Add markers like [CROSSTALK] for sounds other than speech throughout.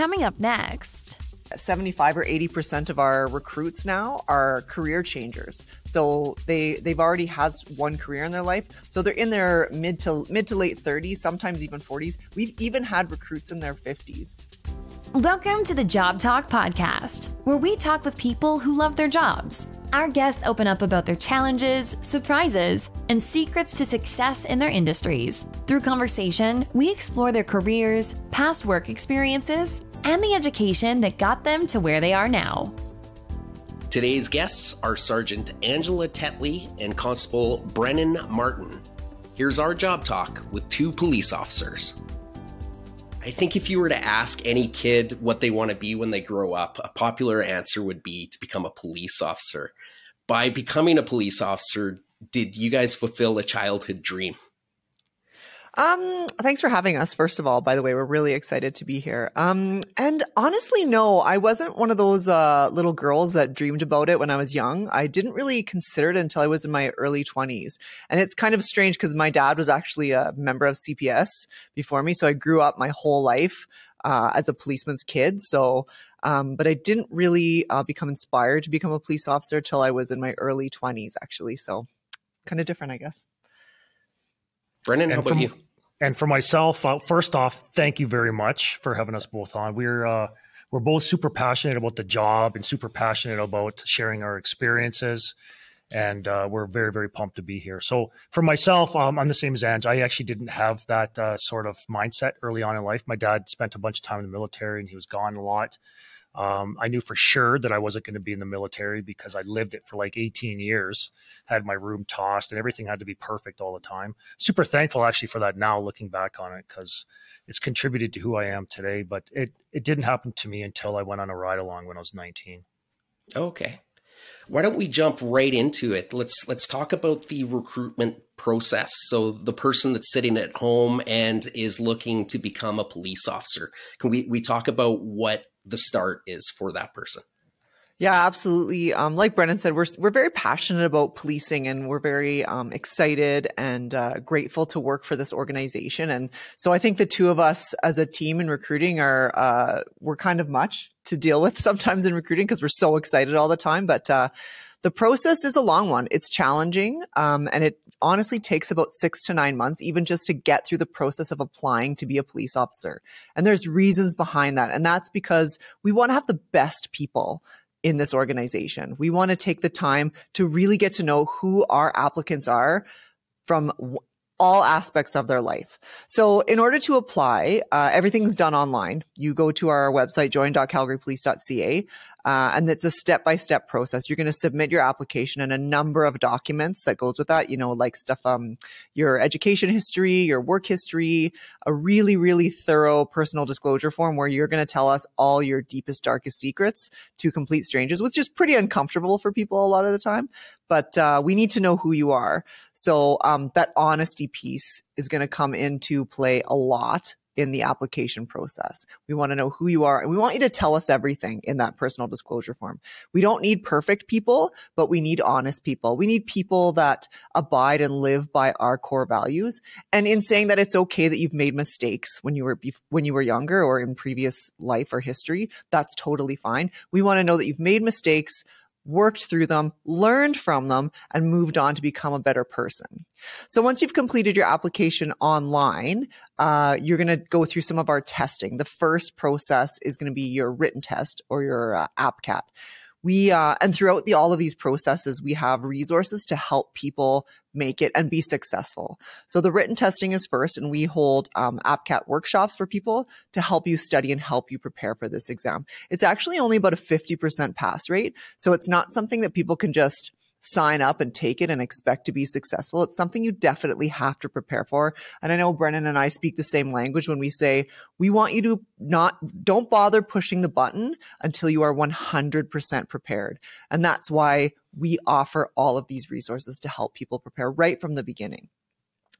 Coming up next. 75 or 80% of our recruits now are career changers. So they they've already has one career in their life. So they're in their mid to mid to late 30s, sometimes even 40s. We've even had recruits in their 50s. Welcome to the Job Talk podcast, where we talk with people who love their jobs. Our guests open up about their challenges, surprises, and secrets to success in their industries. Through conversation, we explore their careers, past work experiences, and the education that got them to where they are now. Today's guests are Sergeant Angela Tetley and Constable Brennan Martin. Here's our job talk with two police officers. I think if you were to ask any kid what they want to be when they grow up, a popular answer would be to become a police officer. By becoming a police officer, did you guys fulfill a childhood dream? Um, thanks for having us. First of all, by the way, we're really excited to be here. Um, and honestly, no, I wasn't one of those uh, little girls that dreamed about it when I was young. I didn't really consider it until I was in my early 20s. And it's kind of strange because my dad was actually a member of CPS before me. So I grew up my whole life uh, as a policeman's kid. So, um, but I didn't really uh, become inspired to become a police officer until I was in my early 20s, actually. So kind of different, I guess. Brennan, and how about you? And for myself, uh, first off, thank you very much for having us both on. We're uh, we're both super passionate about the job and super passionate about sharing our experiences, and uh, we're very very pumped to be here. So for myself, um, I'm the same as Ange. I actually didn't have that uh, sort of mindset early on in life. My dad spent a bunch of time in the military, and he was gone a lot. Um, I knew for sure that I wasn't going to be in the military because I lived it for like 18 years, had my room tossed, and everything had to be perfect all the time. Super thankful actually for that now, looking back on it, because it's contributed to who I am today. But it it didn't happen to me until I went on a ride along when I was 19. Okay, why don't we jump right into it? Let's let's talk about the recruitment process. So the person that's sitting at home and is looking to become a police officer, can we we talk about what the start is for that person. Yeah, absolutely. Um, like Brennan said, we're we're very passionate about policing, and we're very um, excited and uh, grateful to work for this organization. And so, I think the two of us as a team in recruiting are uh, we're kind of much to deal with [LAUGHS] sometimes in recruiting because we're so excited all the time. But uh, the process is a long one. It's challenging, um, and it honestly takes about six to nine months, even just to get through the process of applying to be a police officer. And there's reasons behind that. And that's because we want to have the best people in this organization. We want to take the time to really get to know who our applicants are from all aspects of their life. So in order to apply, uh, everything's done online. You go to our website, join.calgarypolice.ca. Uh, and it's a step by step process. You're going to submit your application and a number of documents that goes with that, you know, like stuff, um, your education history, your work history, a really, really thorough personal disclosure form where you're going to tell us all your deepest, darkest secrets to complete strangers, which is pretty uncomfortable for people a lot of the time. But uh, we need to know who you are. So um, that honesty piece is going to come into play a lot in the application process. We want to know who you are and we want you to tell us everything in that personal disclosure form. We don't need perfect people, but we need honest people. We need people that abide and live by our core values. And in saying that it's okay that you've made mistakes when you were when you were younger or in previous life or history, that's totally fine. We want to know that you've made mistakes, worked through them, learned from them, and moved on to become a better person. So once you've completed your application online, uh, you're going to go through some of our testing. The first process is going to be your written test or your uh, APCAT we uh, and throughout the all of these processes we have resources to help people make it and be successful so the written testing is first and we hold um, apcat workshops for people to help you study and help you prepare for this exam it's actually only about a 50% pass rate so it's not something that people can just sign up and take it and expect to be successful. It's something you definitely have to prepare for. And I know Brennan and I speak the same language when we say we want you to not, don't bother pushing the button until you are 100% prepared. And that's why we offer all of these resources to help people prepare right from the beginning.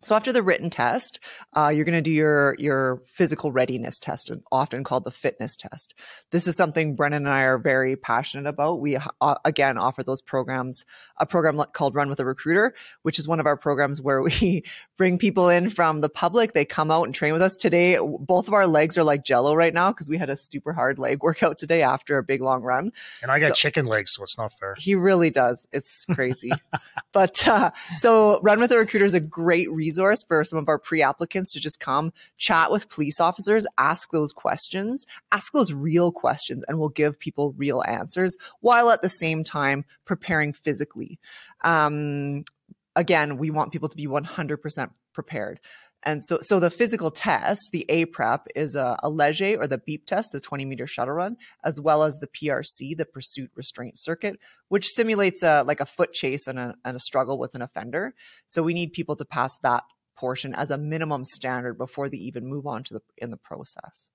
So after the written test, uh, you're going to do your your physical readiness test, often called the fitness test. This is something Brennan and I are very passionate about. We uh, again offer those programs, a program called Run with a Recruiter, which is one of our programs [LAUGHS] where we bring people in from the public. They come out and train with us. Today, both of our legs are like jello right now because we had a super hard leg [LAUGHS] workout today after a big long run. And I got so, chicken legs, so it's not fair. He really does. It's crazy. [LAUGHS] but uh, so Run with a Recruiter is a great reason resource for some of our pre applicants to just come chat with police officers, ask those questions, ask those real questions, and we'll give people real answers while at the same time preparing physically. Um, again, we want people to be 100% prepared. And so, so the physical test, the A prep is a, a leger or the beep test, the 20 meter shuttle run, as well as the PRC, the pursuit restraint circuit, which simulates a, like a foot chase and a, and a struggle with an offender. So we need people to pass that portion as a minimum standard before they even move on to the, in the process.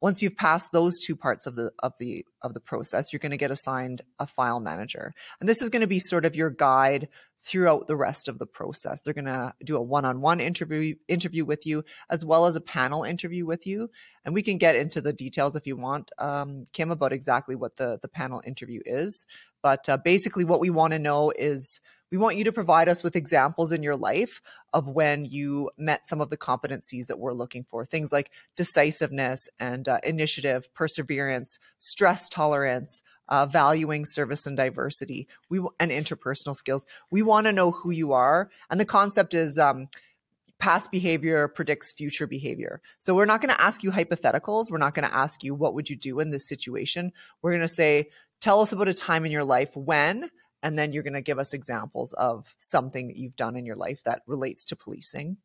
Once you've passed those two parts of the of the of the process, you're going to get assigned a file manager. And this is going to be sort of your guide throughout the rest of the process. They're going to do a one-on-one interview interview with you as well as a panel interview with you. And we can get into the details if you want, um, Kim, about exactly what the the panel interview is. But uh, basically, what we want to know is we want you to provide us with examples in your life of when you met some of the competencies that we're looking for. Things like decisiveness and uh, initiative, perseverance, stress tolerance, uh, valuing service and diversity, we and interpersonal skills. We want to know who you are, and the concept is. Um, past behavior predicts future behavior. So we're not going to ask you hypotheticals. We're not going to ask you what would you do in this situation. We're going to say, tell us about a time in your life when and then you're going to give us examples of something that you've done in your life that relates to policing.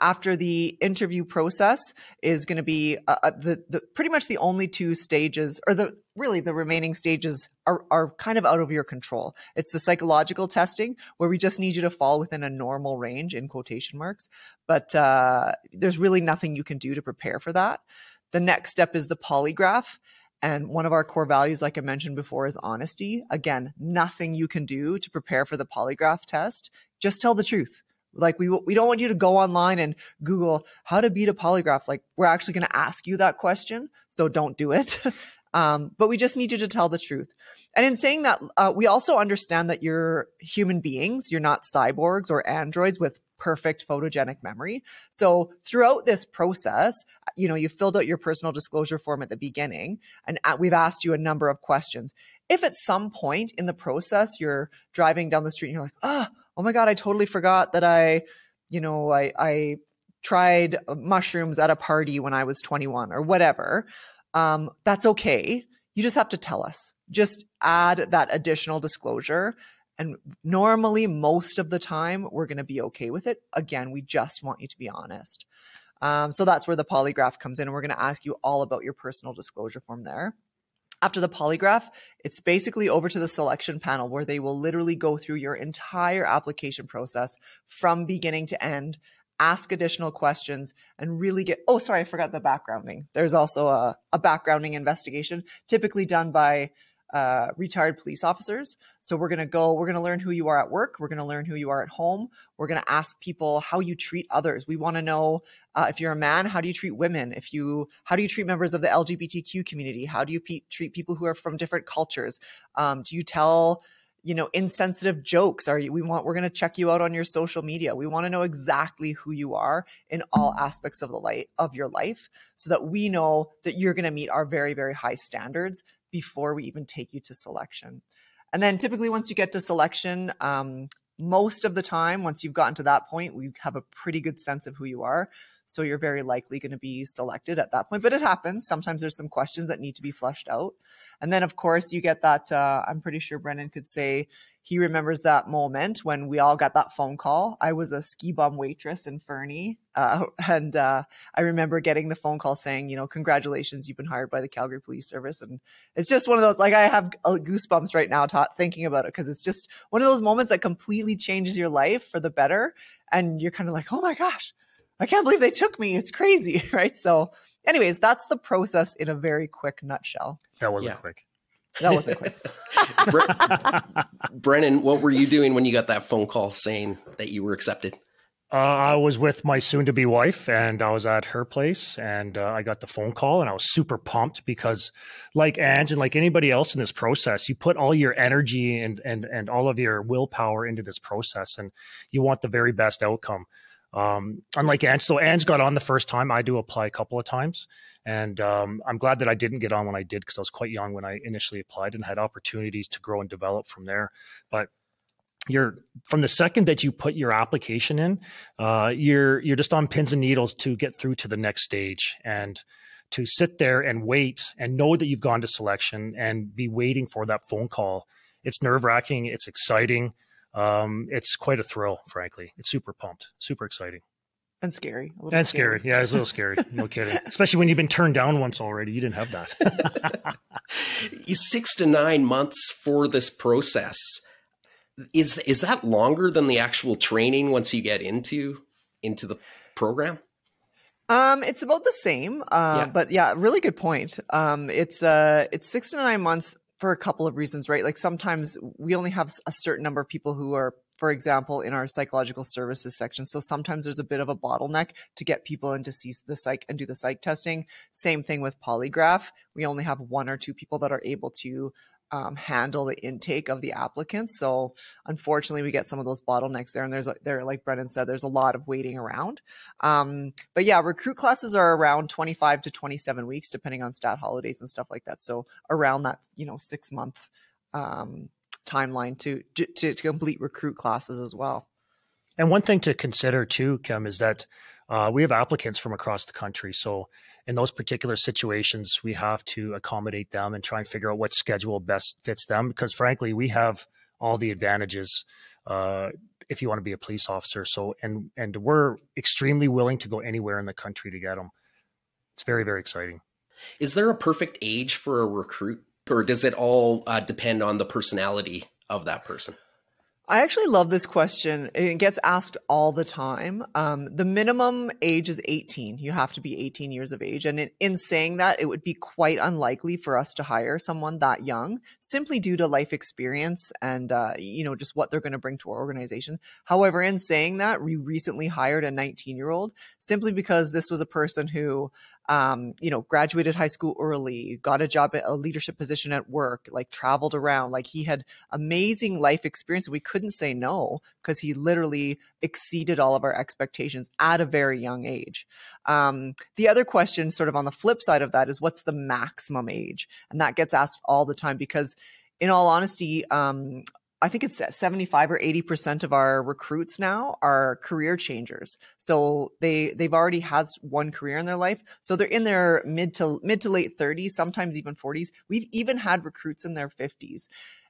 After the interview process is going to be uh, uh, the, the pretty much the only two stages, or the really the remaining stages are, are kind of out of your control. It's the psychological testing where we just need you to fall within a normal range in quotation marks, but uh, there's really nothing you can do to prepare for that. The next step is the polygraph. And one of our core values, like I mentioned before, is honesty. Again, nothing you can do to prepare for the polygraph test. Just tell the truth. Like we we don't want you to go online and Google how to beat a polygraph. Like we're actually going to ask you that question, so don't do it. [LAUGHS] um, but we just need you to tell the truth. And in saying that, uh, we also understand that you're human beings. You're not cyborgs or androids with perfect photogenic memory. So throughout this process, you know, you filled out your personal disclosure form at the beginning and uh, we've asked you a number of questions. If at some point in the process you're driving down the street and you're like, oh, oh my God, I totally forgot that I, you know, I, I tried uh, mushrooms at a party when I was 21 or whatever, um, that's okay. You just have to tell us. Just add that additional disclosure and normally, most of the time, we're going to be okay with it. Again, we just want you to be honest. Um, so that's where the polygraph comes in. And we're going to ask you all about your personal disclosure form there. After the polygraph, it's basically over to the selection panel where they will literally go through your entire application process from beginning to end, ask additional questions, and really get. Oh, sorry, I forgot the backgrounding. There's also a, a backgrounding investigation, typically done by uh, retired police officers. So we're going to go, we're going to learn who you are at work. We're going to learn who you are at home. We're going to ask people how you treat others. We want to know uh, if you're a man, how do you treat women? If you, how do you treat members of the LGBTQ community? How do you pe- treat people who are from different cultures? Um, do you tell, you know, insensitive jokes? Are you, we want, we're going to check you out on your social media. We want to know exactly who you are in all aspects of the light of your life so that we know that you're going to meet our very, very high standards before we even take you to selection. And then typically, once you get to selection, um, most of the time, once you've gotten to that point, we have a pretty good sense of who you are. So you're very likely going to be selected at that point. But it happens. Sometimes there's some questions that need to be flushed out. And then, of course, you get that. Uh, I'm pretty sure Brennan could say he remembers that moment when we all got that phone call. I was a ski bum waitress in Fernie. Uh, [LAUGHS] and uh, I remember getting the phone call saying, you know, congratulations, you've been hired by the Calgary Police Service. And it's just one of those, like, I have goosebumps right now t- thinking about it because it's just one of those moments that completely changes your life for the better. And you're kind of like, oh my gosh, I can't believe they took me. It's crazy. [LAUGHS] Right. So, anyways, that's the process in a very quick nutshell. That wasn't yeah. quick. That wasn't quick. [LAUGHS] [LAUGHS] Brennan, what were you doing when you got that phone call saying that you were accepted? Uh, I was with my soon-to-be wife, and I was at her place, and uh, I got the phone call, and I was super pumped because, like Ange and like anybody else in this process, you put all your energy and and and all of your willpower into this process, and you want the very best outcome. Um, unlike Ange, so Ange got on the first time. I do apply a couple of times, and um, I'm glad that I didn't get on when I did because I was quite young when I initially applied and had opportunities to grow and develop from there. But you're from the second that you put your application in, uh, you're you're just on pins and needles to get through to the next stage and to sit there and wait and know that you've gone to selection and be waiting for that phone call. It's nerve wracking. It's exciting. Um, it's quite a thrill, frankly. It's super pumped, super exciting. And scary. and scary. scary. Yeah, it's a little scary. No [LAUGHS] kidding. Especially when you've been turned down once already. You didn't have that. [LAUGHS] Six to nine months for this process is is that longer than the actual training once you get into into the program? Um, it's about the same. Uh, yeah. but yeah, really good point. Um, it's uh, it's six to nine months for a couple of reasons, right? Like sometimes we only have a certain number of people who are, for example, in our psychological services section. So sometimes there's a bit of a bottleneck to get people in to see the psych and do the psych testing. Same thing with polygraph. We only have one or two people that are able to um, handle the intake of the applicants. So unfortunately, we get some of those bottlenecks there, and there's there, like Brennan said, there's a lot of waiting around. Um, but yeah, recruit classes are around 25 to 27 weeks, depending on stat holidays and stuff like that. So around that, you know, six month um, timeline to, to to complete recruit classes as well. And one thing to consider too, Kim, is that uh, we have applicants from across the country. So in those particular situations, we have to accommodate them and try and figure out what schedule best fits them. Because frankly, we have all the advantages uh, if you want to be a police officer. So and and we're extremely willing to go anywhere in the country to get them. It's very very exciting. Is there a perfect age for a recruit, or does it all uh, depend on the personality of that person? I actually love this question. It gets asked all the time. Um, the minimum age is 18. You have to be 18 years of age. And in, in, saying that, it would be quite unlikely for us to hire someone that young simply due to life experience and, uh, you know, just what they're going to bring to our organization. However, in saying that, we recently hired a 19 year old simply because this was a person who um, you know, graduated high school early, got a job at a leadership position at work, like traveled around. Like he had amazing life experience. We couldn't say no because he literally exceeded all of our expectations at a very young age. Um, the other question, sort of on the flip side of that, is what's the maximum age? And that gets asked all the time because in all honesty, um, I think it's 75 or 80% of our recruits now are career changers. So they they've already had one career in their life. So they're in their mid to mid to late 30s, sometimes even 40s. We've even had recruits in their 50s.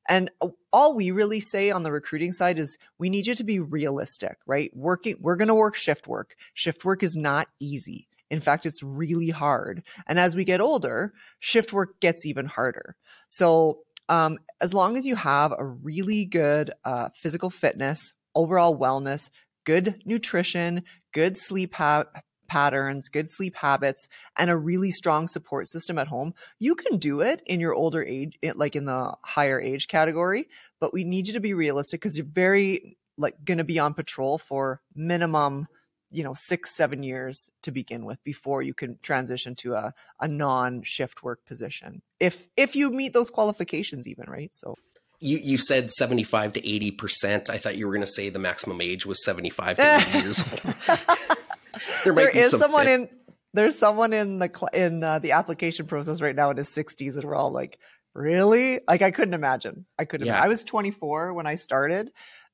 And all we really say on the recruiting side is we need you to be realistic, right? Working we're going to work shift work. Shift work is not easy. In fact, it's really hard. And as we get older, shift work gets even harder. So um, as long as you have a really good uh, physical fitness, overall wellness, good nutrition, good sleep ha- patterns, good sleep habits, and a really strong support system at home, you can do it in your older age, like in the higher age category. But we need you to be realistic because you're very like going to be on patrol for minimum you know six seven years to begin with before you can transition to a, a non shift work position if if you meet those qualifications even right? So you you said 75 to 80 percent. I thought you were going to say the maximum age was 75 to 80 years [LAUGHS] there, there is some someone fit. in there's someone in the in uh, the application process right now in his 60s and we're all like really? Like i couldn't imagine. I couldn't yeah. i was 24 when i started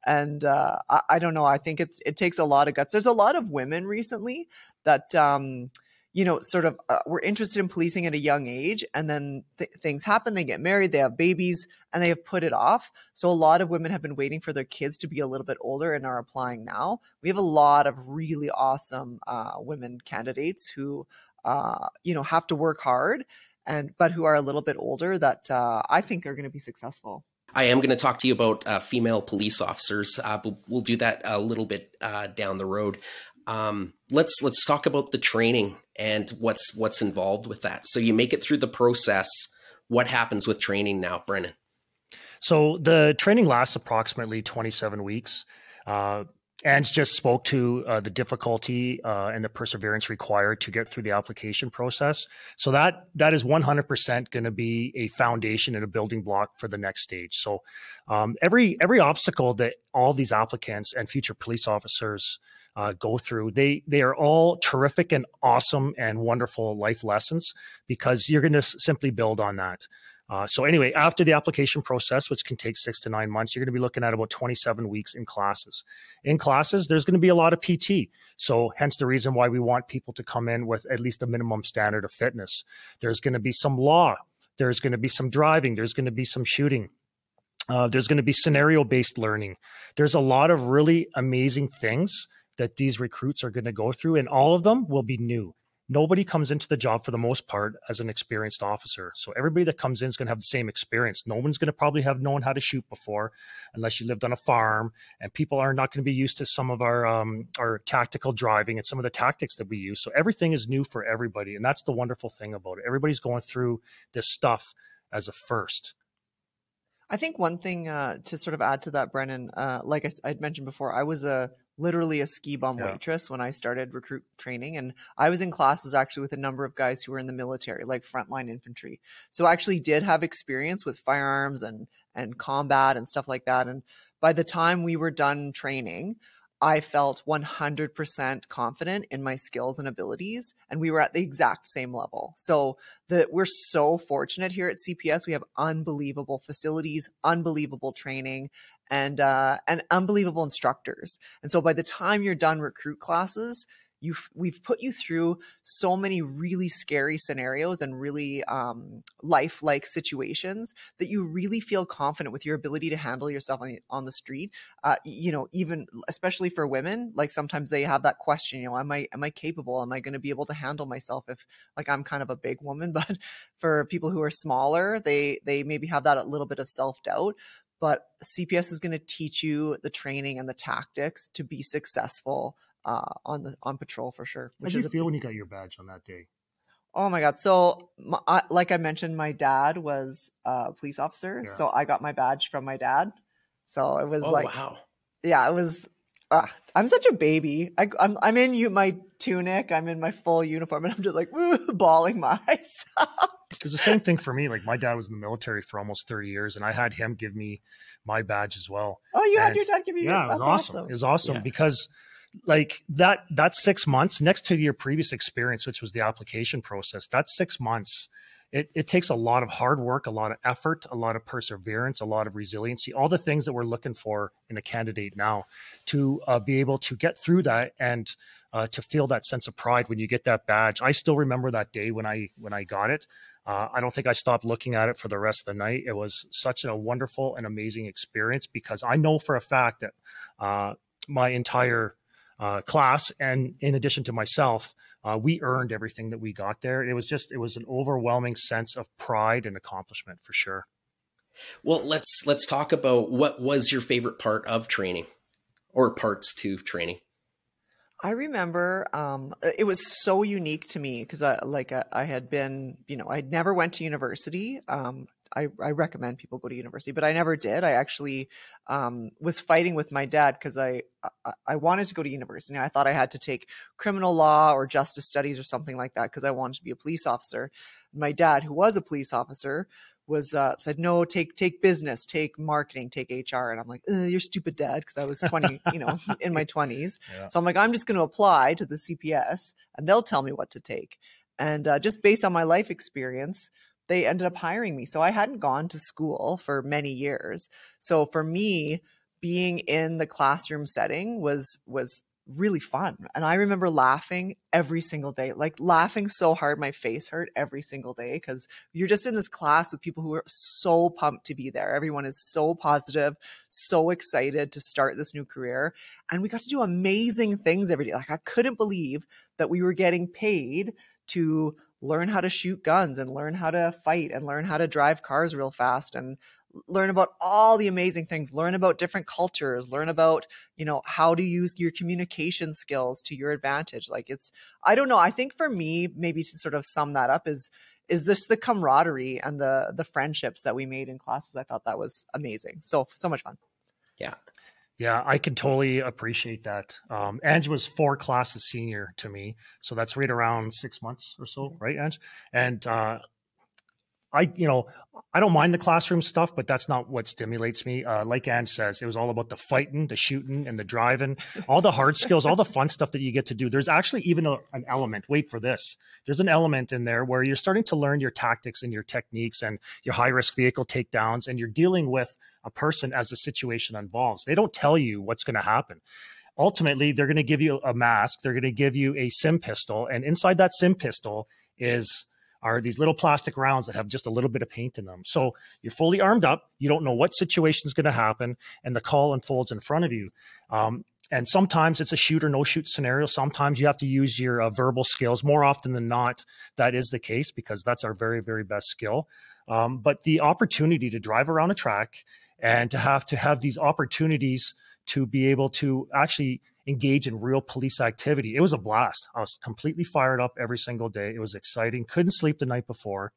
and uh, I, I, don't know. I think it's it takes a lot of guts. There's a lot of women recently that um, you know sort of uh, were interested in policing at a young age, and then th- things happen. They get married, they have babies, and they have put it off. So a lot of women have been waiting for their kids to be a little bit older and are applying now. We have a lot of really awesome uh, women candidates who uh, you know have to work hard and but who are a little bit older that uh, I think are going to be successful. I am going to talk to you about uh, female police officers. Uh, but we'll do that a little bit uh, down the road. Um, let's let's talk about the training and what's what's involved with that. So you make it through the process. What happens with training now, Brennan? So the training lasts approximately 27 weeks. Uh, and just spoke to uh, the difficulty uh, and the perseverance required to get through the application process. So that that is 100% going to be a foundation and a building block for the next stage. So um, every every obstacle that all these applicants and future police officers uh, go through, they they are all terrific and awesome and wonderful life lessons because you're going to simply build on that. Uh, so anyway, after the application process, which can take six to nine months, you're going to be looking at about 27 weeks in classes. In classes, there's going to be a lot of PT. So hence the reason why we want people to come in with at least a minimum standard of fitness. There's going to be some law. There's going to be some driving. There's going to be some shooting. Uh, there's going to be scenario based learning. There's a lot of really amazing things that these recruits are going to go through, and all of them will be new nobody comes into the job for the most part as an experienced officer. So everybody that comes in is going to have the same experience. No one's going to probably have known how to shoot before, unless you lived on a farm. And people are not going to be used to some of our um, our tactical driving and some of the tactics that we use. So everything is new for everybody, and that's the wonderful thing about it. Everybody's going through this stuff as a first. I think one thing uh, to sort of add to that, Brennan, uh, like I, I'd mentioned before, I was a literally a ski bum yeah. waitress when I started recruit training. And I was in classes actually with a number of guys who were in the military, like frontline infantry. So I actually did have experience with firearms and and combat and stuff like that. And by the time we were done training, I felt 100% confident in my skills and abilities, and we were at the exact same level. So that we're so fortunate here at CPS. We have unbelievable facilities, unbelievable training, and uh, and unbelievable instructors. And so by the time you're done recruit classes, you we've put you through so many really scary scenarios and really um, lifelike situations that you really feel confident with your ability to handle yourself on the, on the street. Uh, you know, even especially for women, like sometimes they have that question. You know, am I am I capable? Am I going to be able to handle myself if like I'm kind of a big woman? [LAUGHS] But for people who are smaller, they they maybe have that a little bit of self doubt but CPS is going to teach you the training and the tactics to be successful uh, on the on patrol for sure. Which How do you feel when you got your badge on that day? Oh my god! So, my, I, like I mentioned, my dad was a police officer, yeah. so I got my badge from my dad. So it was oh, like, wow, yeah, it was. Uh, I'm such a baby. I, am I'm, I'm in you my tunic. I'm in my full uniform, and I'm just like woo, [LAUGHS] bawling my [LAUGHS] eyes out. It was the same thing for me. Like my dad was in the military for almost 30 years, and I had him give me my badge as well. Oh, you and had your dad give you? Yeah, it was awesome. awesome. It was awesome yeah. because like that that six months next to your previous experience which was the application process that six months it, it takes a lot of hard work a lot of effort a lot of perseverance a lot of resiliency all the things that we're looking for in a candidate now to uh, be able to get through that and uh, to feel that sense of pride when you get that badge i still remember that day when i when i got it uh, I don't think I stopped looking at it for the rest of the night. It was such a wonderful and amazing experience because I know for a fact that uh, my entire uh, class, and in addition to myself, uh, we earned everything that we got there. It was just it was an overwhelming sense of pride and accomplishment for sure. Well, let's let's talk about what was your favorite part of training, or parts to training. I remember um, it was so unique to me because I like I, I, had been, you know, I never went to university. Um, I, I recommend people go to university, but I never did. I actually um, was fighting with my dad because I, I, I wanted to go to university. I thought I had to take criminal law or justice studies or something like that because I wanted to be a police officer. My dad, who was a police officer, was uh, said no take take business take marketing take hr and i'm like you're stupid dad because i was 20 you know [LAUGHS] in my [LAUGHS] 20s yeah. so i'm like i'm just going to apply to the cps and they'll tell me what to take and uh, just based on my life experience they ended up hiring me. So I hadn't gone to school for many years. So for me, being in the classroom setting was was really fun. And I remember laughing every single day, like laughing so hard my face hurt every single day because you're just in this class with people who are so pumped to be there. Everyone is so positive, so excited to start this new career. And we got to do amazing things every day. Like I couldn't believe that we were getting paid to learn how to shoot guns and learn how to fight and learn how to drive cars real fast and learn about all the amazing things learn about different cultures learn about you know how to use your communication skills to your advantage. Like it's i don't know i think for me maybe to sort of sum that up is is this the camaraderie and the the friendships that we made in classes. I thought that was amazing. So so much fun. Yeah. Yeah, I can totally appreciate that. Um, Ange was four classes senior to me, so that's right around six months or so, right, Ange? And uh, I, you know, I don't mind the classroom stuff, but that's not what stimulates me. Uh, like Ange says, it was all about the fighting, the shooting, and the driving, all the hard skills, all the fun stuff that you get to do. There's actually even a, an element. Wait for this. There's an element in there where you're starting to learn your tactics and your techniques and your high risk vehicle takedowns, and you're dealing with a person as the situation involves. They don't tell you what's going to happen ultimately they're going to give you a mask they're going to give you a sim pistol and inside that sim pistol is are these little plastic rounds that have just a little bit of paint in them. So you're fully armed up. You don't know what situation is going to happen, and the call unfolds in front of you. Um, and sometimes it's a shoot or no shoot scenario. Sometimes you have to use your uh, verbal skills. More often than not, that is the case because that's our very, very best skill. Um, but the opportunity to drive around a track and to have to have these opportunities to be able to actually engage in real police activity. It was a blast. I was completely fired up every single day. It was exciting. Couldn't sleep the night before.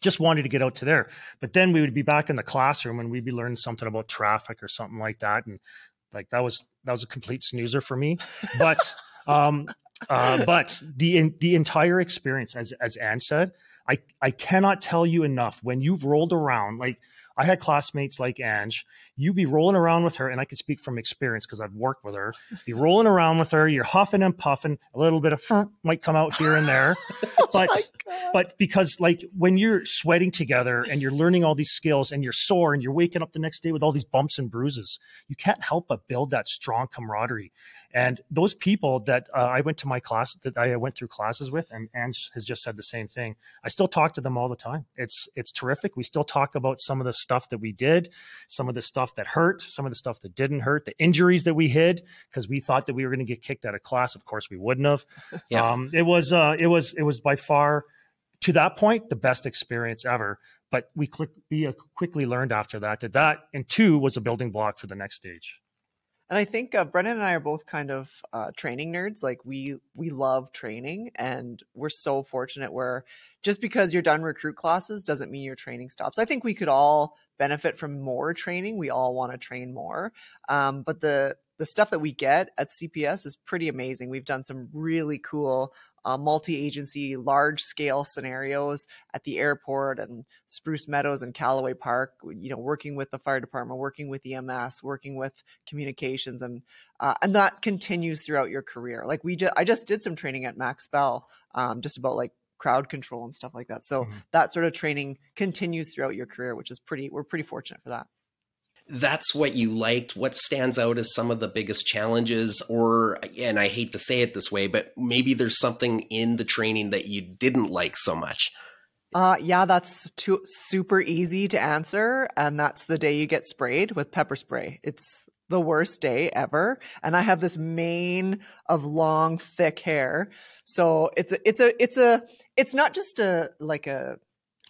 Just wanted to get out to there. But then we would be back in the classroom and we'd be learning something about traffic or something like that. And like that was that was a complete snoozer for me. But [LAUGHS] um uh, but the the entire experience, as as Ange said, I I cannot tell you enough. When you've rolled around, like I had classmates like Ange. You be rolling around with her, and I could speak from experience because I've worked with her. Be [LAUGHS] rolling around with her, you're huffing and puffing. A little bit of might come out here and there, [LAUGHS] oh but oh but because like when you're sweating together and you're learning all these skills and you're sore and you're waking up the next day with all these bumps and bruises, you can't help but build that strong camaraderie. And those people that uh, I went to my class that I went through classes with, and Ange has just said the same thing. I still talk to them all the time. It's it's terrific. We still talk about some of the stuff that we did, some of the stuff that hurt, some of the stuff that didn't hurt, the injuries that we hid because we thought that we were going to get kicked out of class. Of course, we wouldn't have. [LAUGHS] Yeah. Um, it was uh, it was it was by far to that point the best experience ever. But we, click, we uh, quickly learned after that that that and two was a building block for the next stage. And I think uh, Brennan and I are both kind of uh, training nerds. Like we we love training, and we're so fortunate where just because you're done recruit classes doesn't mean your training stops. I think we could all benefit from more training. We all want to train more, um, but the the stuff that we get at CPS is pretty amazing. We've done some really cool uh, multi-agency, large-scale scenarios at the airport and Spruce Meadows and Calaway Park. You know, working with the fire department, working with EMS, working with communications, and uh, and that continues throughout your career. Like we just, I just did some training at Max Bell, um, just about like crowd control and stuff like that. So mm-hmm. that sort of training continues throughout your career, which is pretty. We're pretty fortunate for that that's what you liked what stands out as some of the biggest challenges or and i hate to say it this way but maybe there's something in the training that you didn't like so much uh, yeah, that's too, super easy to answer. And that's the day you get sprayed with pepper spray. It's the worst day ever. And I have this mane of long, thick hair. So it's a, it's a, it's a, it's not just a, like a,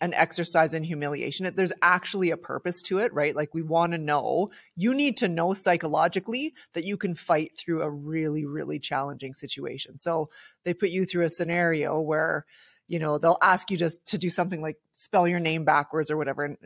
an exercise in humiliation. There's actually a purpose to it, right? Like we want to know, you need to know psychologically that you can fight through a really, really challenging situation. So they put you through a scenario where, you know, they'll ask you just to do something like spell your name backwards or whatever. And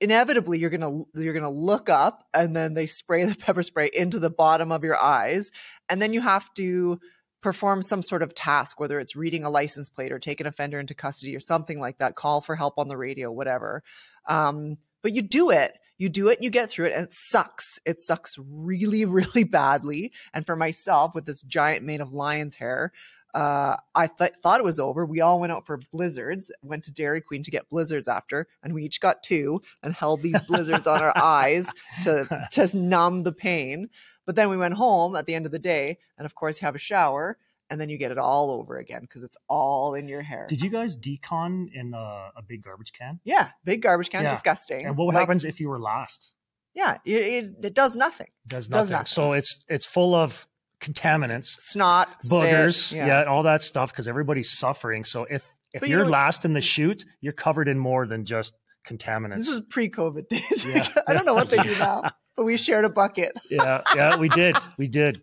inevitably you're going to, you're going to look up and then they spray the [LAUGHS] pepper spray into the bottom of your eyes. And then you have to, perform some sort of task, whether it's reading a license plate or take an offender into custody or something like that, call for help on the radio, whatever. Um, but you do it. You do it, you get through it, and it sucks. It sucks really, [LAUGHS] really badly. And for myself, with this giant mane of lion's hair, uh, I th- thought it was over. We all went out for blizzards, went to Dairy Queen to get blizzards after, and we each got two and held these blizzards on our eyes to [LAUGHS] to numb the pain. But then we went home at the end of the day, and of course, you have a shower, and then you get it all over again because it's all in your hair. Did you guys decon in a, a big garbage can? Yeah, big garbage can, yeah. disgusting. And what like, happens if you were last? Yeah, it, it, does nothing. It does nothing. does nothing. So it's it's full of contaminants, snot, boogers, spit, yeah. yeah. all that stuff because everybody's suffering. So if if but you're you last in the chute, you're covered in more than just contaminants. This is pre-COVID days. Yeah. [LAUGHS] I don't know what they do now, [LAUGHS] but we shared a bucket. yeah, yeah, we did, we did.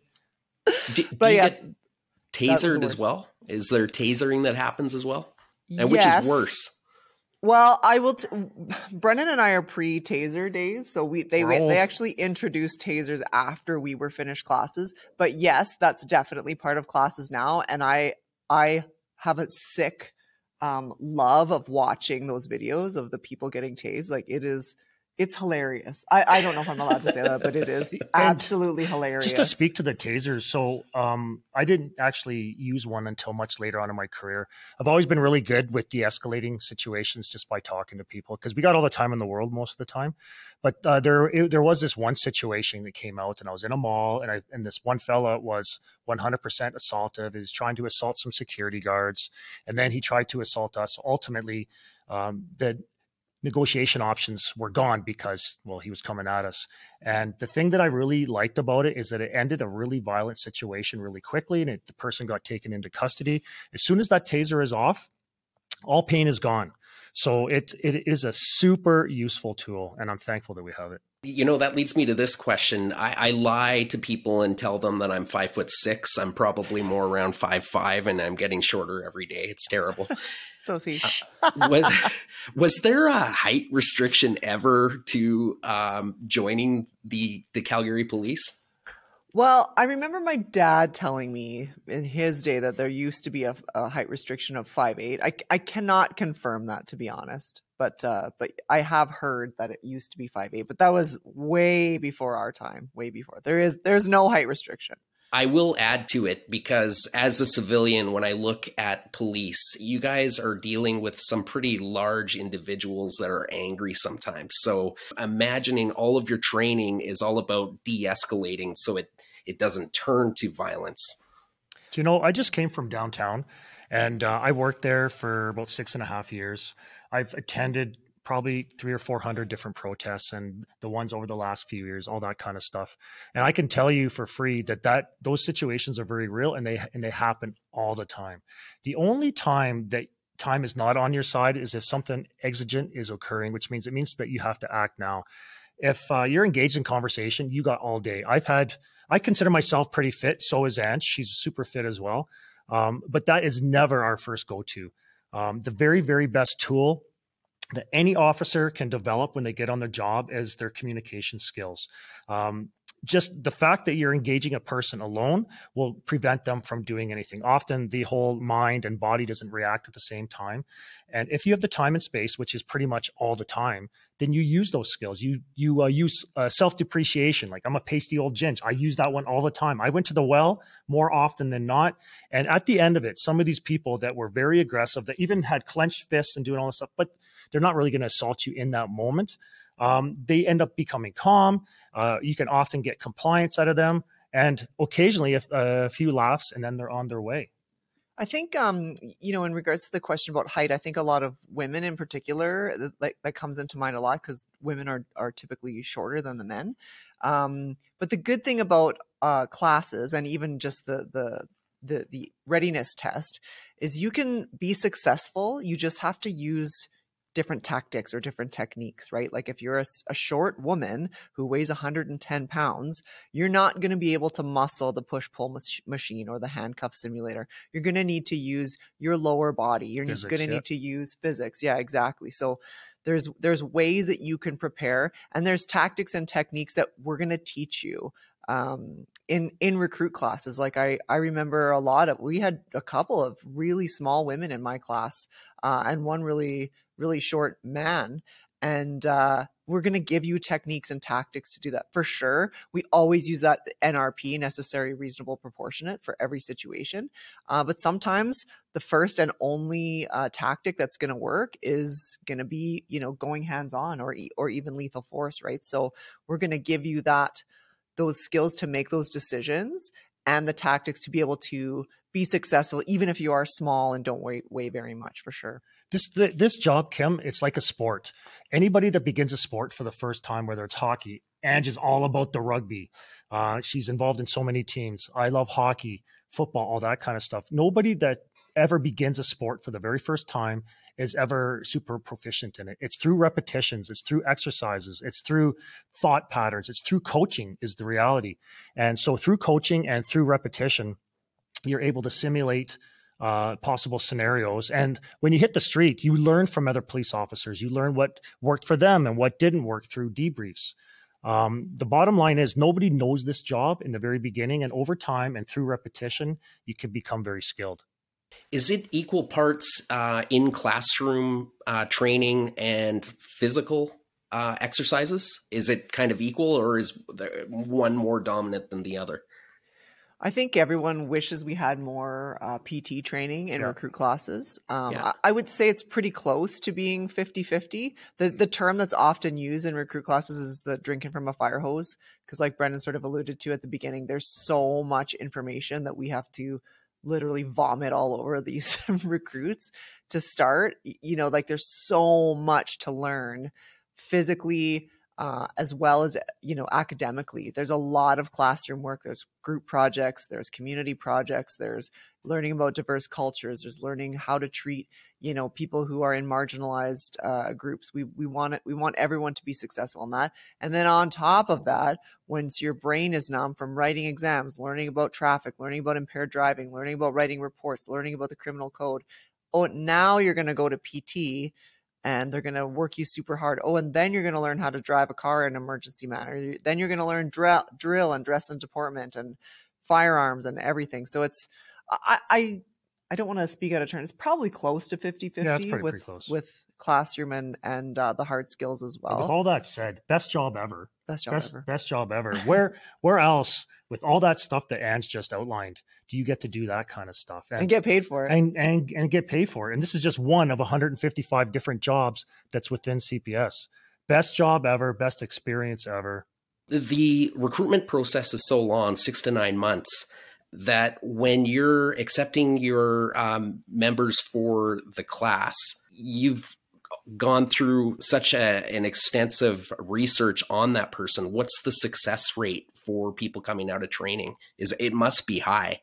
Do, do but yes, tasered as well? Is there tasering that happens as well? And yes. which is worse? Well, I will. T- Brennan and I are pre taser days, so we they they actually introduced tasers after we were finished classes. But yes, that's definitely part of classes now, and I I have a sick um, love of watching those videos of the people getting tased. Like it is it's hilarious. I, I don't know if I'm allowed to say that, but it is [LAUGHS] absolutely hilarious. Just to speak to the tasers, so um, I didn't actually use one until much later on in my career. I've always been really good with de-escalating situations just by talking to people because we got all the time in the world most of the time. But uh, there it, there was this one situation that came out, and I was in a mall, and I and this one fella was 100% assaultive. He was trying to assault some security guards, and then he tried to assault us. Ultimately, um, the negotiation options were gone because well he was coming at us. And the thing that i really liked about it is that it ended a really violent situation really quickly and it, the person got taken into custody. As soon as that taser is off all pain is gone. So it it is a super useful tool and i'm thankful that we have it. You know that leads me to this question. I, I, lie to people and tell them that i'm five foot six. I'm probably more around five five and i'm getting shorter every day. It's terrible [LAUGHS] so see uh, [LAUGHS] was, was there a height restriction ever to um, joining the the calgary police well, I remember my dad telling me in his day that there used to be a, a height restriction of five eight. I, I cannot confirm that to be honest, but uh, but I have heard that it used to be five eight. But that was way before our time. Way before. There is there's no height restriction. I will add to it because as a civilian, when I look at police, you guys are dealing with some pretty large individuals that are angry sometimes. So imagining all of your training is all about de escalating so it, it doesn't turn to violence. You know, I just came from downtown and uh, I worked there for about six and a half years. I've attended probably three or four hundred different protests and the ones over the last few years, all that kind of stuff. And I can tell you for free that that those situations are very real and they and they happen all the time. The only time that time is not on your side is if something exigent is occurring, which means it means that you have to act now. If uh, you're engaged in conversation, you got all day. I've had, I consider myself pretty fit. So is Ange. She's super fit as well. Um, but that is never our first go to. Um, the very, very best tool that any officer can develop when they get on the job is their communication skills. Um, just the fact that you're engaging a person alone will prevent them from doing anything. Often the whole mind and body doesn't react at the same time. And if you have the time and space, which is pretty much all the time, then you use those skills. You you uh, use uh, self depreciation. Like I'm a pasty old ginge. I use that one all the time. I went to the well more often than not. And at the end of it, some of these people that were very aggressive, that even had clenched fists and doing all this stuff, but they're not really going to assault you in that moment. Um, they end up becoming calm. Uh, you can often get compliance out of them, and occasionally a, a few laughs, and then they're on their way. I think, um, you know, in regards to the question about height, I think a lot of women in particular, that, that comes into mind a lot because women are, are typically shorter than the men. Um, but the good thing about uh, classes and even just the, the, the, the readiness test is you can be successful. You just have to use different tactics or different techniques, right? Like if you're a, a short woman who weighs 110 pounds, you're not going to be able to muscle the push pull mach- machine or the handcuff simulator. You're going to need to use your lower body. You're going to yeah. need to use physics. Yeah, exactly. So there's there's ways that you can prepare and there's tactics and techniques that we're going to teach you um, in in recruit classes. Like I I remember a lot of we had a couple of really small women in my class, uh, and one really really short man. And uh, we're going to give you techniques and tactics to do that for sure. We always use that NRP, necessary, reasonable, proportionate, for every situation. Uh, but sometimes the first and only uh, tactic that's going to work is going to be, you know, going hands on or or even lethal force, right? So we're going to give you that those skills to make those decisions and the tactics to be able to be successful, even if you are small and don't weigh, weigh very much, for sure. This this job, Kim, it's like a sport. Anybody that begins a sport for the first time, whether it's hockey, Ange is all about the rugby. Uh, she's involved in so many teams. I love hockey, football, all that kind of stuff. Nobody that ever begins a sport for the very first time is ever super proficient in it. It's through repetitions, it's through exercises, it's through thought patterns, it's through coaching is the reality. And so through coaching and through repetition, you're able to simulate uh, possible scenarios. And when you hit the street, you learn from other police officers. You learn what worked for them and what didn't work through debriefs. Um, the bottom line is nobody knows this job in the very beginning, and over time and through repetition, you can become very skilled. Is it equal parts uh, in classroom uh, training and physical uh, exercises? Is it kind of equal, or is one more dominant than the other? I think everyone wishes we had more uh, PT training in yeah. recruit classes. Um, yeah. I, I, would say it's pretty close to being 50 50. The, the term that's often used in recruit classes is the drinking from a fire hose. Because, like Brennan sort of alluded to at the beginning, there's so much information that we have to literally vomit all over [LAUGHS] these [LAUGHS] recruits to start. You know, like there's so much to learn physically, uh, as well as you know academically. There's a lot of classroom work. There's group projects there's community projects there's learning about diverse cultures there's learning how to treat you know people who are in marginalized uh, groups. We we want it we want everyone to be successful in that. And then on top of that once your brain is numb from writing exams learning about traffic learning about impaired driving learning about writing reports learning about the criminal code oh now you're going to go to pt and they're going to work you super hard. Oh, and then you're going to learn how to drive a car in an emergency manner. Then you're going to learn drill, drill and dress and deportment and firearms and everything. So it's, I, I, I don't want to speak out of turn. It's probably close to 50 50 yeah, with, with classroom and, and uh, the hard skills as well. With all that said, best job ever. Best job best, ever. Best job ever. Where, [LAUGHS] where else with all that stuff that Ange's just outlined, do you get to do that kind of stuff and, and, get paid for it and, and and get paid for it? And this is just one of 155 different jobs that's within CPS. Best job ever, best experience ever. The recruitment process is so long, six to nine months, that when you're accepting your um, members for the class, you've gone through such a, an extensive research on that person. What's the success rate for people coming out of training is it must be high.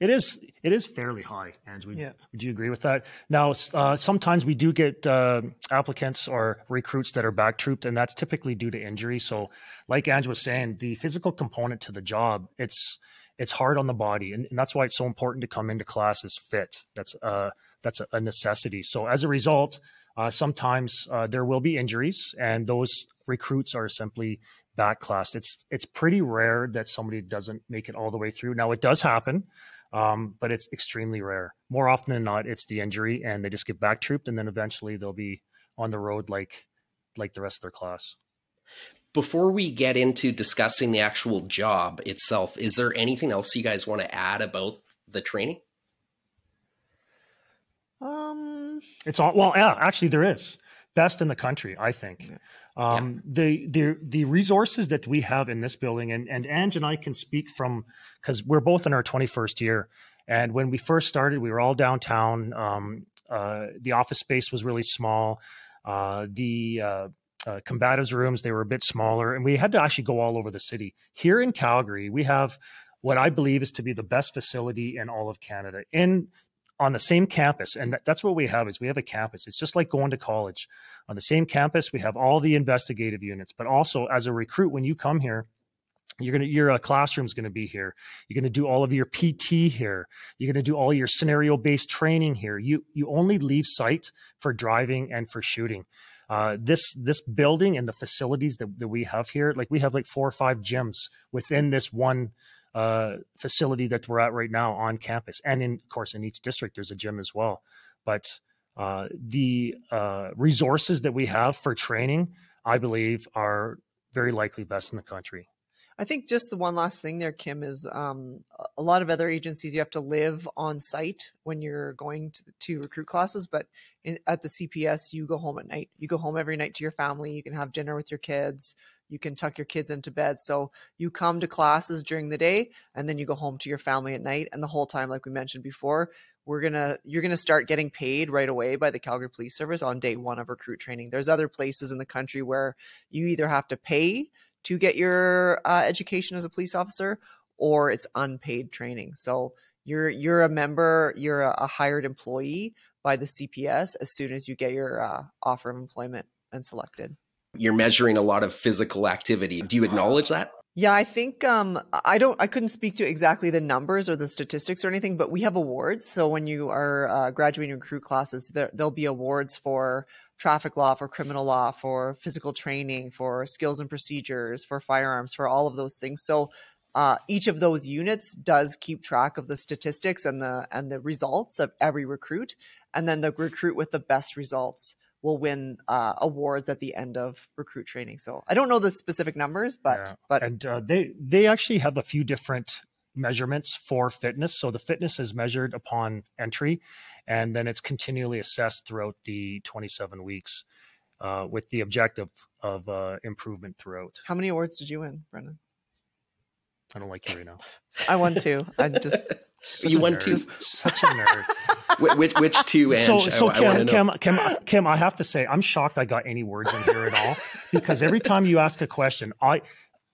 It is. It is fairly high, Ange. Would, yeah. would you agree with that? Now, uh, sometimes we do get uh, applicants or recruits that are back trooped, and that's typically due to injury. So, like Ange was saying, the physical component to the job, it's it's hard on the body, and, and that's why it's so important to come into classes fit. That's uh that's a necessity. So, as a result, uh, sometimes uh, there will be injuries, and those recruits are simply backclassed. It's it's pretty rare that somebody doesn't make it all the way through. Now it does happen, um, but it's extremely rare. More often than not, it's the injury, and they just get back trooped, and then eventually they'll be on the road like like the rest of their class. Before we get into discussing the actual job itself, is there anything else you guys want to add about the training? Um, it's all well. Yeah, actually, there is best in the country, I think. Um, yeah. The the the resources that we have in this building, and and Ange and I can speak from because we're both in our twenty first year, and when we first started, we were all downtown. Um, uh, the office space was really small. Uh, the uh, uh, combatives rooms they were a bit smaller, and we had to actually go all over the city. Here in Calgary, we have what I believe is to be the best facility in all of Canada in on the same campus and that's what we have is we have a campus. It's just like going to college. On the same campus we have all the investigative units but also as a recruit when you come here you're going to your uh, classroom's going to be here. You're going to do all of your pt here. You're going to do all your scenario based training here. You you only leave site for driving and for shooting. Uh, this this building and the facilities that, that we have here like we have like four or five gyms within this one uh, facility that we're at right now on campus, and in of course in each district there's a gym as well. But uh, the uh, resources that we have for training, I believe, are very likely best in the country. I think just the one last thing there, Kim, is um, a lot of other agencies you have to live on site when you're going to, to recruit classes, but in, at the CPS you go home at night. You go home every night to your family. You can have dinner with your kids you can tuck your kids into bed. So you come to classes during the day and then you go home to your family at night. And the whole time, like we mentioned before, we're gonna you're gonna start getting paid right away by the Calgary Police Service on day one of recruit training. There's other places in the country where you either have to pay to get your uh, education as a police officer or it's unpaid training. So you're you're a member, you're a, a hired employee by the CPS as soon as you get your uh, offer of employment and selected you're measuring a lot of physical activity. Do you acknowledge that? Yeah, I think um, I don't. I couldn't speak to exactly the numbers or the statistics or anything, but we have awards. So when you are uh, graduating recruit classes, there, there'll be awards for traffic law, for criminal law, for physical training, for skills and procedures, for firearms, for all of those things. So uh, each of those units does keep track of the statistics and the and the results of every recruit, and then the recruit with the best results will win uh, awards at the end of recruit training. So I don't know the specific numbers, but yeah. but and uh, they they actually have a few different measurements for fitness. So the fitness is measured upon entry, and then it's continually assessed throughout the 27 weeks, uh, with the objective of uh, improvement throughout. How many awards did you win, Brennan? I don't like you right now. I won two. I just [LAUGHS] you won two. Such a nerd. Which, which two? Ange? So, so oh, I, Kim, I Kim, Kim, Kim, I have to say, I'm shocked I got any words in here at all because every time you ask a question, I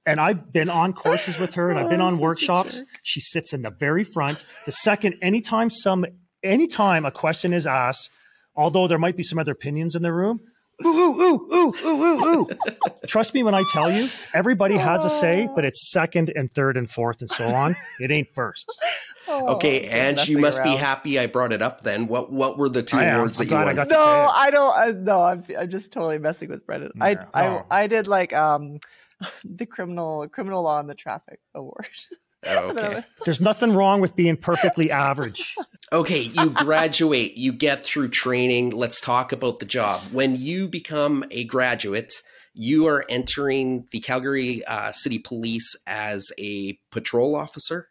and I've been on courses with her and I've been on workshops. She sits in the very front. The second, anytime some, anytime a question is asked, although there might be some other opinions in the room, ooh, ooh, ooh, ooh, ooh, ooh, ooh. Trust me when I tell you, everybody has a say, but it's second and third and fourth and so on. It ain't first. Oh, okay, and you must around. be happy I brought it up. Then what? What were the two words that you won? no, I don't. Uh, no, I'm, I'm just totally messing with Brennan. I, I, I did like um [LAUGHS] the criminal criminal law and the traffic award. [LAUGHS] Oh, okay. There's nothing wrong with being perfectly average. okay, you graduate, you get through training. Let's talk about the job. When you become a graduate, you are entering the Calgary uh, City Police as a patrol officer.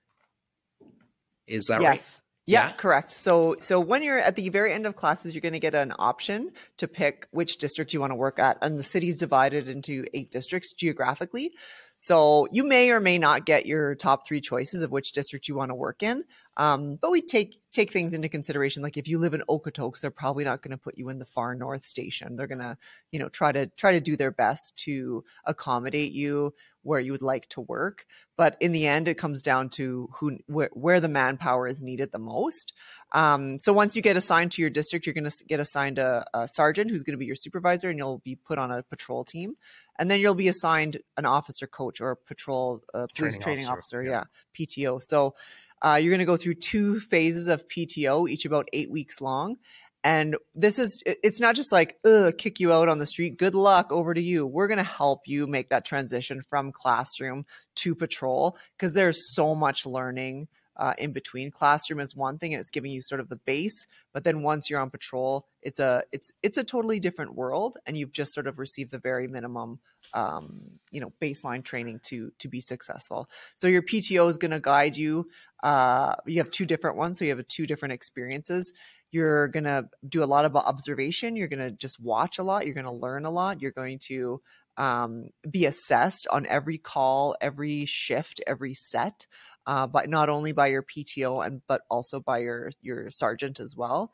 Is that yes. right? Yeah, yeah, correct. So so when you're at the very end of classes, you're going to get an option to pick which district you want to work at, and the city's divided into eight districts geographically. So you may or may not get your top three choices of which district you want to work in. Um, but we take take things into consideration. Like if you live in Okotoks, they're probably not going to put you in the far north station. They're going to, you know, try to try to do their best to accommodate you where you would like to work. But in the end, it comes down to who where, where the manpower is needed the most. Um, so once you get assigned to your district, you're going to get assigned a, a sergeant who's going to be your supervisor, and you'll be put on a patrol team and then you'll be assigned an officer coach or a patrol uh, police training, training officer, officer yeah. yeah. PTO. So uh, you're going to go through two phases of PTO, each about eight weeks long. And this is, it's not just like, ugh, kick you out on the street. Good luck, over to you. We're going to help you make that transition from classroom to patrol because there's so much learning uh, in between. Classroom is one thing, and it's giving you sort of the base. But then once you're on patrol, it's a it's it's a totally different world, and you've just sort of received the very minimum, um, you know, baseline training to to be successful. So your PTO is going to guide you. Uh, you have two different ones, so you have two different experiences you're going to do a lot of observation you're going to just watch a lot you're going to learn a lot you're going to um, be assessed on every call every shift every set uh, but not only by your PTO and but also by your your sergeant as well.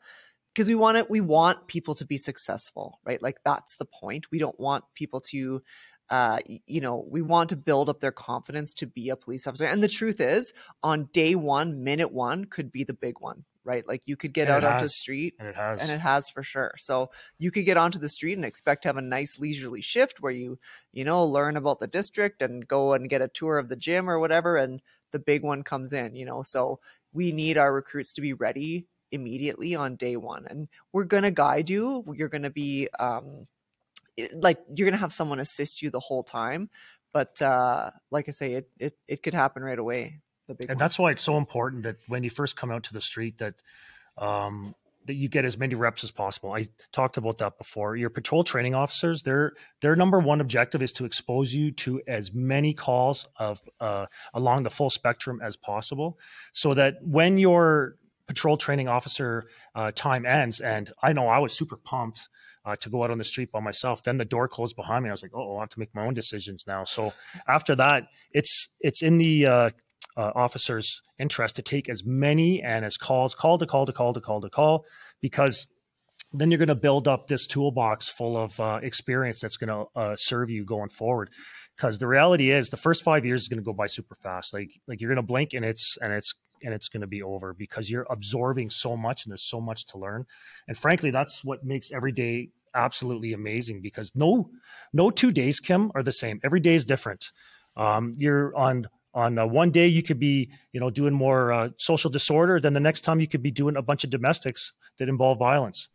Because we want it we want people to be successful right? Like that's the point. We don't want people to uh, you know, we want to build up their confidence to be a police officer. And the truth is, on day one, minute one could be the big one, right? Like you could get and out onto the street, and it has, and it has for sure. So you could get onto the street and expect to have a nice leisurely shift where you, you know, learn about the district and go and get a tour of the gym or whatever, and the big one comes in, you know. So we need our recruits to be ready immediately on day one, and we're gonna guide you. You're gonna be um, like you're gonna have someone assist you the whole time, but uh, like I say, it it it could happen right away. And one. that's why it's so important that when you first come out to the street that um, that you get as many reps as possible. I talked about that before. Your patrol training officers, their their number one objective is to expose you to as many calls of uh, along the full spectrum as possible, so that when your patrol training officer uh, time ends, and I know I was super pumped uh, to go out on the street by myself. Then the door closed behind me. I was like, oh, I have to make my own decisions now. So after that, it's it's in the uh, uh, officer's interest to take as many and as calls, call to call to call to call to call, because then you're going to build up this toolbox full of uh, experience that's going to uh, serve you going forward. Because the reality is, the first five years is going to go by super fast. Like like you're going to blink and it's and it's and it's going to be over because you're absorbing so much and there's so much to learn. And frankly, that's what makes every day absolutely amazing because no no two days kim are the same every day is different Um, you're on on uh, one day you could be you know doing more uh, social disorder then the next time you could be doing a bunch of domestics that involve violence.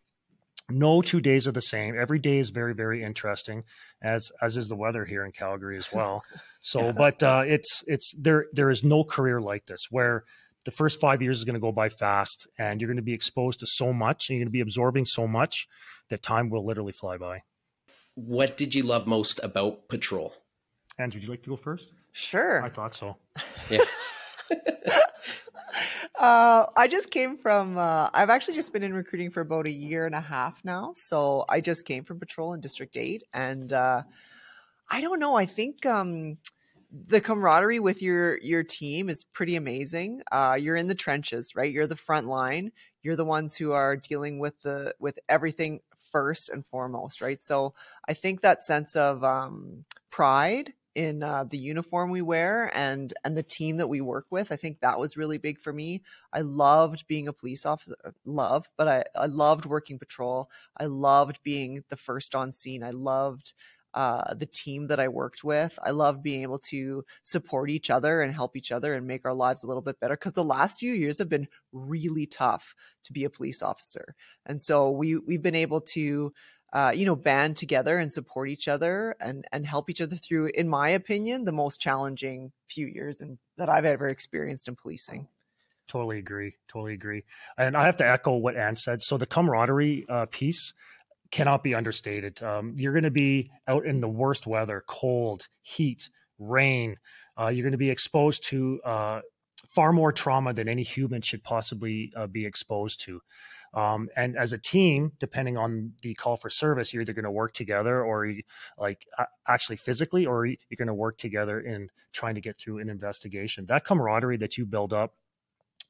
No two days are the same. Every day is very very interesting as as is the weather here in calgary as well. [LAUGHS] So yeah. but uh, it's it's there there is no career like this where the first five years is going to go by fast and you're going to be exposed to so much and you're going to be absorbing so much that time will literally fly by. What did you love most about patrol? Andrew would you like to go first Sure. I thought so. Yeah. [LAUGHS] uh, I just came from, uh, I've actually just been in recruiting for about a year and a half now. So I just came from patrol in District 8. And uh, I don't know, I think. Um, the camaraderie with your your team is pretty amazing. Uh, you're in the trenches, right? You're the front line. You're the ones who are dealing with the with everything first and foremost, right? So I think that sense of um, pride in uh, the uniform we wear and and the team that we work with. I think that was really big for me. I loved being a police officer, uh, love, but I, I loved working patrol. I loved being the first on scene. I loved uh, the team that I worked with. I loved being able to support each other and help each other and make our lives a little bit better because the last few years have been really tough to be a police officer. And so we we've been able to uh, you know, band together and support each other and and help each other through, in my opinion, the most challenging few years that I've ever experienced in policing. Totally agree. Totally agree. And I have to echo what Ange said. So the camaraderie uh, piece cannot be understated. Um, you're going to be out in the worst weather, cold, heat, rain. Uh, you're going to be exposed to uh, far more trauma than any human should possibly uh, be exposed to. Um, and as a team, depending on the call for service, you're either going to work together or you, like actually physically, or you're going to work together in trying to get through an investigation. That camaraderie that you build up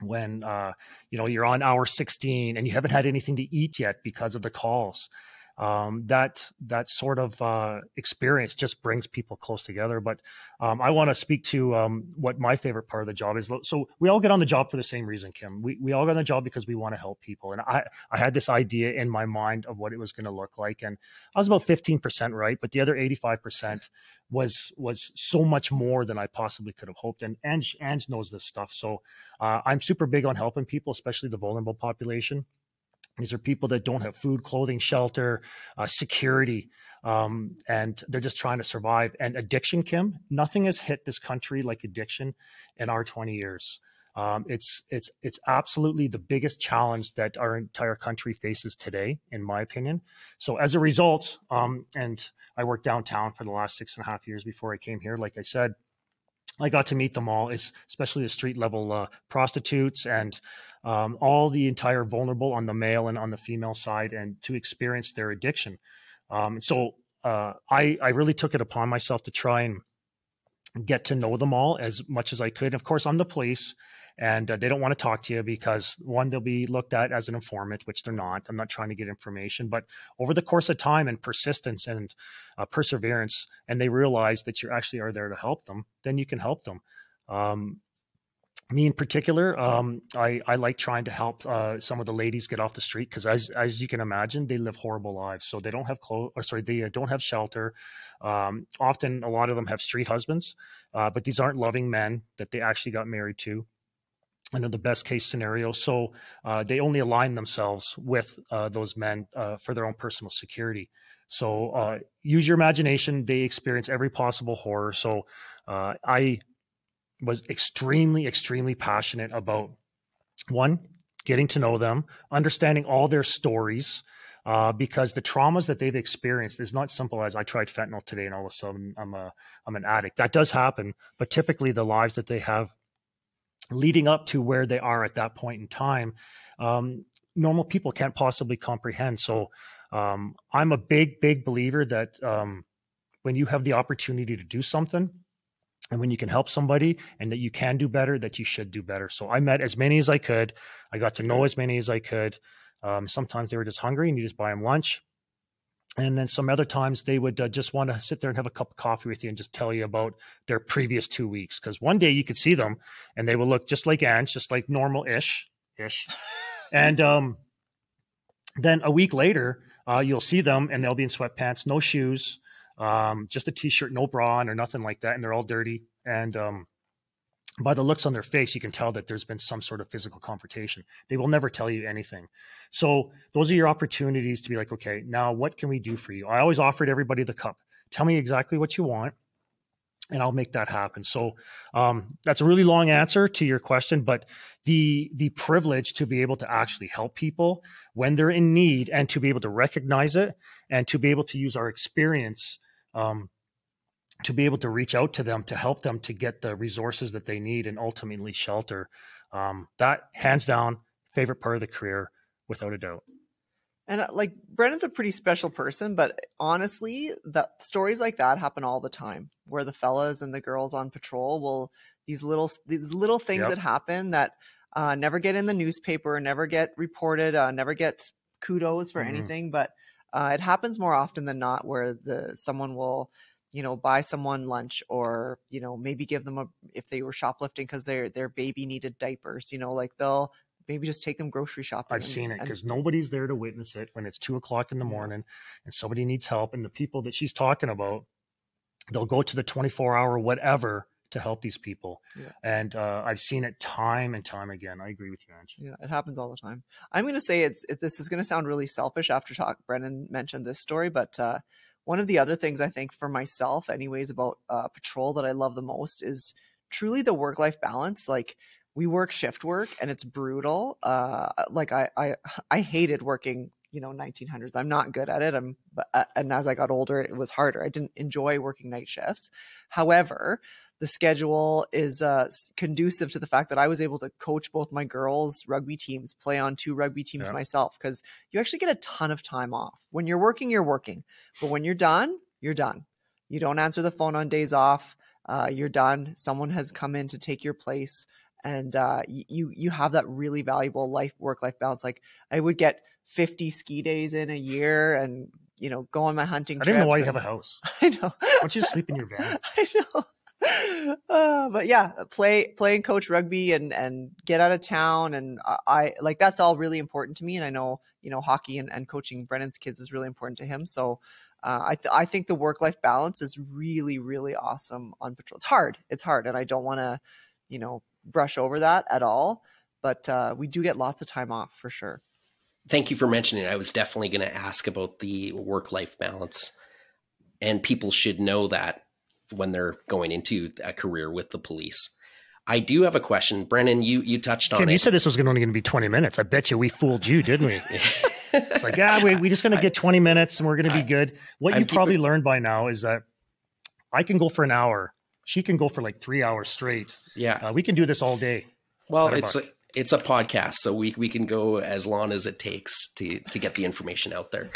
when uh, you know you're on hour 16 and you haven't had anything to eat yet because of the calls um, that that sort of uh, experience just brings people close together. But um, I want to speak to um, what my favorite part of the job is. So we all get on the job for the same reason, Kim. We we all get on the job because we want to help people. And I I had this idea in my mind of what it was going to look like, and I was about fifteen percent right, but the other eighty five percent was was so much more than I possibly could have hoped. And Ange Ange knows this stuff, so uh, I'm super big on helping people, especially the vulnerable population. These are people that don't have food, clothing, shelter, uh, security, um, and they're just trying to survive. And addiction, Kim, nothing has hit this country like addiction in our 20 years. Um, it's it's it's absolutely the biggest challenge that our entire country faces today, in my opinion. So as a result, um, and I worked downtown for the last six and a half years before I came here. Like I said, I got to meet them all, especially the street level uh, prostitutes and um, all the entire vulnerable on the male and on the female side, and to experience their addiction. Um, so uh, I I really took it upon myself to try and get to know them all as much as I could. Of course, I'm the police, and uh, they don't want to talk to you because one, they'll be looked at as an informant, which they're not. I'm not trying to get information, but over the course of time and persistence and uh, perseverance, and they realize that you actually are there to help them, then you can help them. Um, me in particular, um, I, I like trying to help uh, some of the ladies get off the street because, as as you can imagine, they live horrible lives. So they don't have clothes, or sorry, they uh, don't have shelter. Um, often, a lot of them have street husbands, uh, but these aren't loving men that they actually got married to. In the best case scenario, so uh, they only align themselves with uh, those men uh, for their own personal security. So use your imagination. They experience every possible horror. So I was extremely, extremely passionate about one, getting to know them, understanding all their stories, uh, because the traumas that they've experienced is not simple as I tried fentanyl today and all of a sudden I'm a I'm an addict. That does happen, but typically the lives that they have leading up to where they are at that point in time, um, normal people can't possibly comprehend. So um, I'm a big, big believer that um, when you have the opportunity to do something, and when you can help somebody and that you can do better that you should do better. So i met as many as i could. I got to know as many as i could. Um, sometimes they were just hungry and you just buy them lunch and then some other times they would uh, just want to sit there and have a cup of coffee with you and just tell you about their previous two weeks. Because one day you could see them and they will look just like ants just like normal ish ish. [LAUGHS] And um, then a week later uh, you'll see them and they'll be in sweatpants no shoes um, just a t-shirt, no bra on or nothing like that, and they're all dirty. And um, by the looks on their face, you can tell that there's been some sort of physical confrontation. They will never tell you anything. So those are your opportunities to be like, okay, now what can we do for you? I always offered everybody the cup. Tell me exactly what you want and I'll make that happen. So um, that's a really long answer to your question, but the the privilege to be able to actually help people when they're in need and to be able to recognize it and to be able to use our experience um, to be able to reach out to them to help them to get the resources that they need and ultimately shelter. Um, that hands down favorite part of the career without a doubt. And uh, like Brennan's a pretty special person, but honestly, that stories like that happen all the time where the fellas and the girls on patrol will these little these little things yep. that happen that uh, never get in the newspaper, never get reported, uh, never get kudos for mm-hmm. anything, but uh, it happens more often than not where the someone will you know buy someone lunch or you know maybe give them a if they were shoplifting because their their baby needed diapers you know like they'll maybe just take them grocery shopping. I've and, seen it because nobody's there to witness it when it's two o'clock in the morning and somebody needs help. And the people that she's talking about, they'll go to the 24 hour whatever to help these people. Yeah. And uh, I've seen it time and time again. I agree with you, Ange. Yeah, it happens all the time. I'm going to say it's it, this is going to sound really selfish after talk. Brennan mentioned this story, but uh, one of the other things I think for myself, anyways, about uh, patrol that I love the most is truly the work life balance. Like we work shift work and it's brutal. Uh, like I, I, I hated working, you know, 1900s. I'm not good at it. I'm, uh, and as I got older, it was harder. I didn't enjoy working night shifts. However, the schedule is uh, conducive to the fact that I was able to coach both my girls' rugby teams, play on two rugby teams yeah. myself, because you actually get a ton of time off. When you're working, you're working, but when you're done, you're done. You don't answer the phone on days off. Uh, you're done. Someone has come in to take your place and uh, you you have that really valuable life work life balance. Like I would get 50 ski days in a year, and you know go on my hunting. I didn't know why you have a house. [LAUGHS] I know. Why don't you sleep in your van? [LAUGHS] I know. Uh, but yeah, play play and coach rugby and and get out of town and I like that's all really important to me. And I know you know hockey and, and coaching Brennan's kids is really important to him. So uh, I th- I think the work life balance is really really awesome on patrol. It's hard. It's hard, and I don't want to you know brush over that at all. But uh, we do get lots of time off for sure. Thank you for mentioning it. I was definitely going to ask about the work life balance. And people should know that when they're going into a career with the police. I do have a question, Brennan. You you touched on Ken, it. You said this was only going to be twenty minutes. I bet you we fooled you, didn't we? [LAUGHS] it's like, yeah, we, we're just going to get twenty minutes and we're going to be good. What I'm you probably keeping... learned by now is that I can go for an hour she can go for like three hours straight. Yeah, uh, we can do this all day. Well, it's a, it's a podcast, so we we can go as long as it takes to to get the information out there.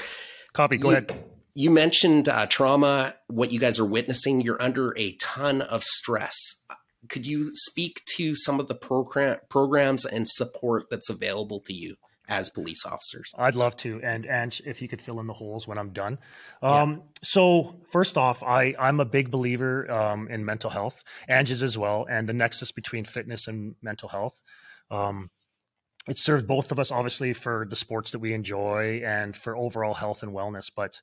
Copy. Go you, ahead. You mentioned uh, trauma. What you guys are witnessing, you're under a ton of stress. Could you speak to some of the program programs and support that's available to you? as police officers? I'd love to, and and if you could fill in the holes when I'm done. Um, yeah. So first off, I I'm a big believer um, in mental health, Ange's as well, and the nexus between fitness and mental health. Um, it serves both of us, obviously, for the sports that we enjoy and for overall health and wellness. But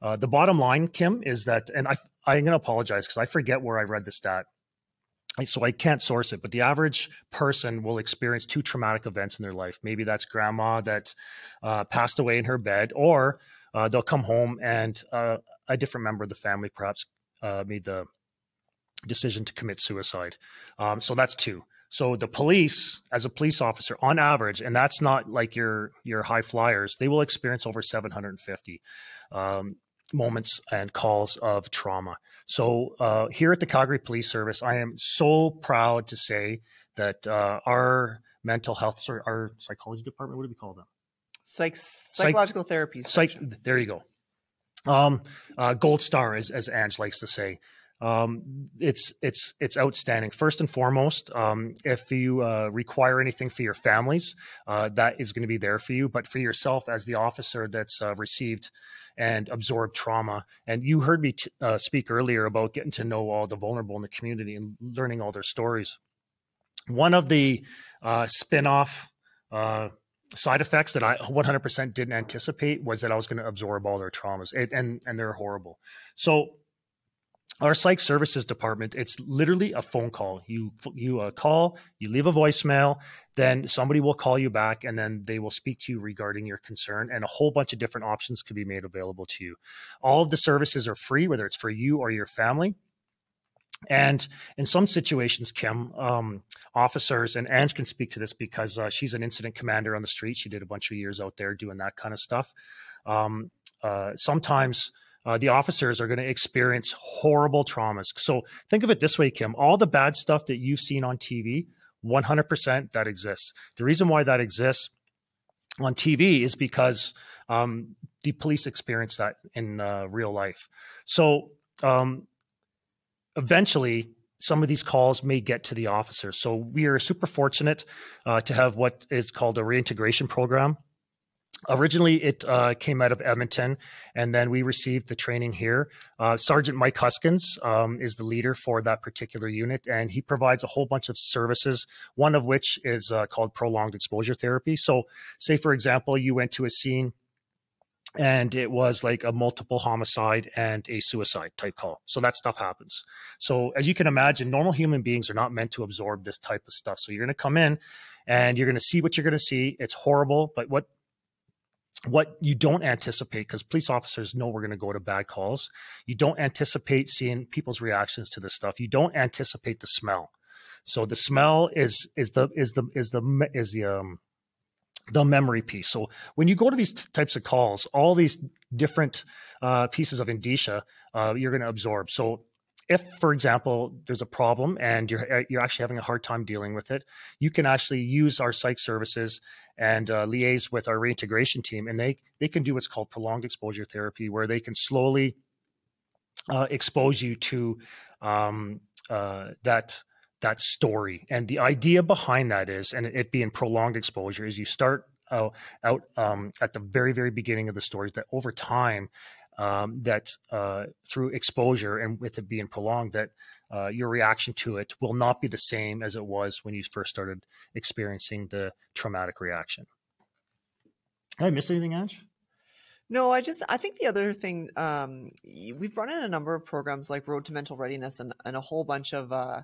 uh, the bottom line, Kim, is that, and I I'm going to apologize because I forget where I read the stat so I can't source it, but the average person will experience two traumatic events in their life. Maybe that's grandma that uh, passed away in her bed, or uh, they'll come home and uh, a different member of the family perhaps uh, made the decision to commit suicide. Um, so that's two. So the police, as a police officer, on average, and that's not like your your high flyers, they will experience over 750. Um, moments and calls of trauma. So uh, here at the Calgary Police Service, I am so proud to say that uh, our mental health, sorry, our psychology department, what do we call them? Psych, psychological Psych, therapy. Psych, there you go. Um, uh, gold star, as, as Ange likes to say. Um, it's it's it's outstanding. First and foremost, um, if you uh, require anything for your families, uh, that is going to be there for you. But for yourself, as the officer that's uh, received and absorbed trauma. And you heard me uh, speak earlier about getting to know all the vulnerable in the community and learning all their stories. One of the uh, uh, side effects that I 100% didn't anticipate was that I was going to absorb all their traumas, it, and and they're horrible. So our psych services department it's literally a phone call you you uh, call you leave a voicemail then somebody will call you back and then they will speak to you regarding your concern and a whole bunch of different options can be made available to you all of the services are free whether it's for you or your family and in some situations, Kim, um, officers, and Ange can speak to this because uh, she's an incident commander on the street. She did a bunch of years out there doing that kind of stuff. Um, uh, sometimes uh, the officers are going to experience horrible traumas. So think of it this way, Kim all the bad stuff that you've seen on TV, 100% that exists. The reason why that exists on TV is because um, the police experience that in uh, real life. So um, eventually, some of these calls may get to the officers. So we are super fortunate uh, to have what is called a reintegration program Originally, it uh, came out of Edmonton, and then we received the training here. Uh, Sergeant Mike Huskins um, is the leader for that particular unit, and he provides a whole bunch of services, one of which is uh, called prolonged exposure therapy. So, say, for example, you went to a scene and it was like a multiple homicide and a suicide type call. So that stuff happens. So as you can imagine, normal human beings are not meant to absorb this type of stuff. So you're going to come in and you're going to see what you're going to see. It's horrible, but what what you don't anticipate because police officers know we're going to go to bad calls. You don't anticipate seeing people's reactions to this stuff. You don't anticipate the smell. So the smell is is the is the is the is the um the memory piece. So when you go to these types of calls all these different uh, pieces of indicia uh, you're going to absorb. So if for example there's a problem and you're uh, you're actually having a hard time dealing with it you can actually use our psych services and uh, liaise with our reintegration team and they they can do what's called prolonged exposure therapy where they can slowly uh, expose you to um, uh, that that story. And the idea behind that is and it being prolonged exposure is you start out, out um, at the very very beginning of the stories that over time um, that uh, through exposure and with it being prolonged, that uh, your reaction to it will not be the same as it was when you first started experiencing the traumatic reaction. Did I miss anything, Ange? No, I just I think the other thing um, we've brought in a number of programs like Road to Mental Readiness and, and a whole bunch of uh,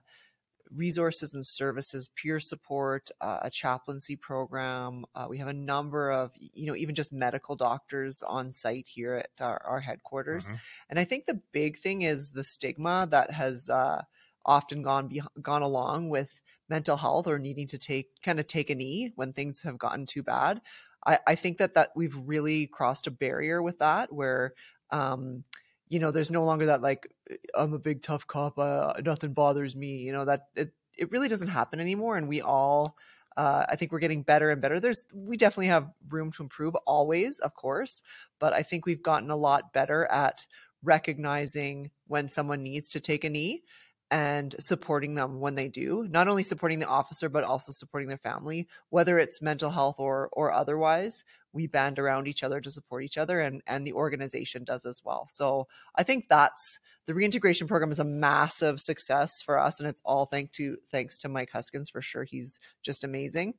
resources and services, peer support, uh, a chaplaincy program. Uh, we have a number of, you know, even just medical doctors on site here at our, our headquarters. Mm-hmm. And I think the big thing is the stigma that has uh, often gone be- gone along with mental health or needing to take kind of take a knee when things have gotten too bad. I, I think that that we've really crossed a barrier with that where. Um, you know, there's no longer that like I'm a big tough cop, uh, nothing bothers me. You know that it it really doesn't happen anymore, and we all. Uh, I think we're getting better and better. There's we definitely have room to improve always, of course, but I think we've gotten a lot better at recognizing when someone needs to take a knee and supporting them when they do not only supporting the officer but also supporting their family whether it's mental health or or otherwise we band around each other to support each other and and the organization does as well. So i think that's the reintegration program is a massive success for us and it's all thanks to thanks to mike huskins for sure. He's just amazing.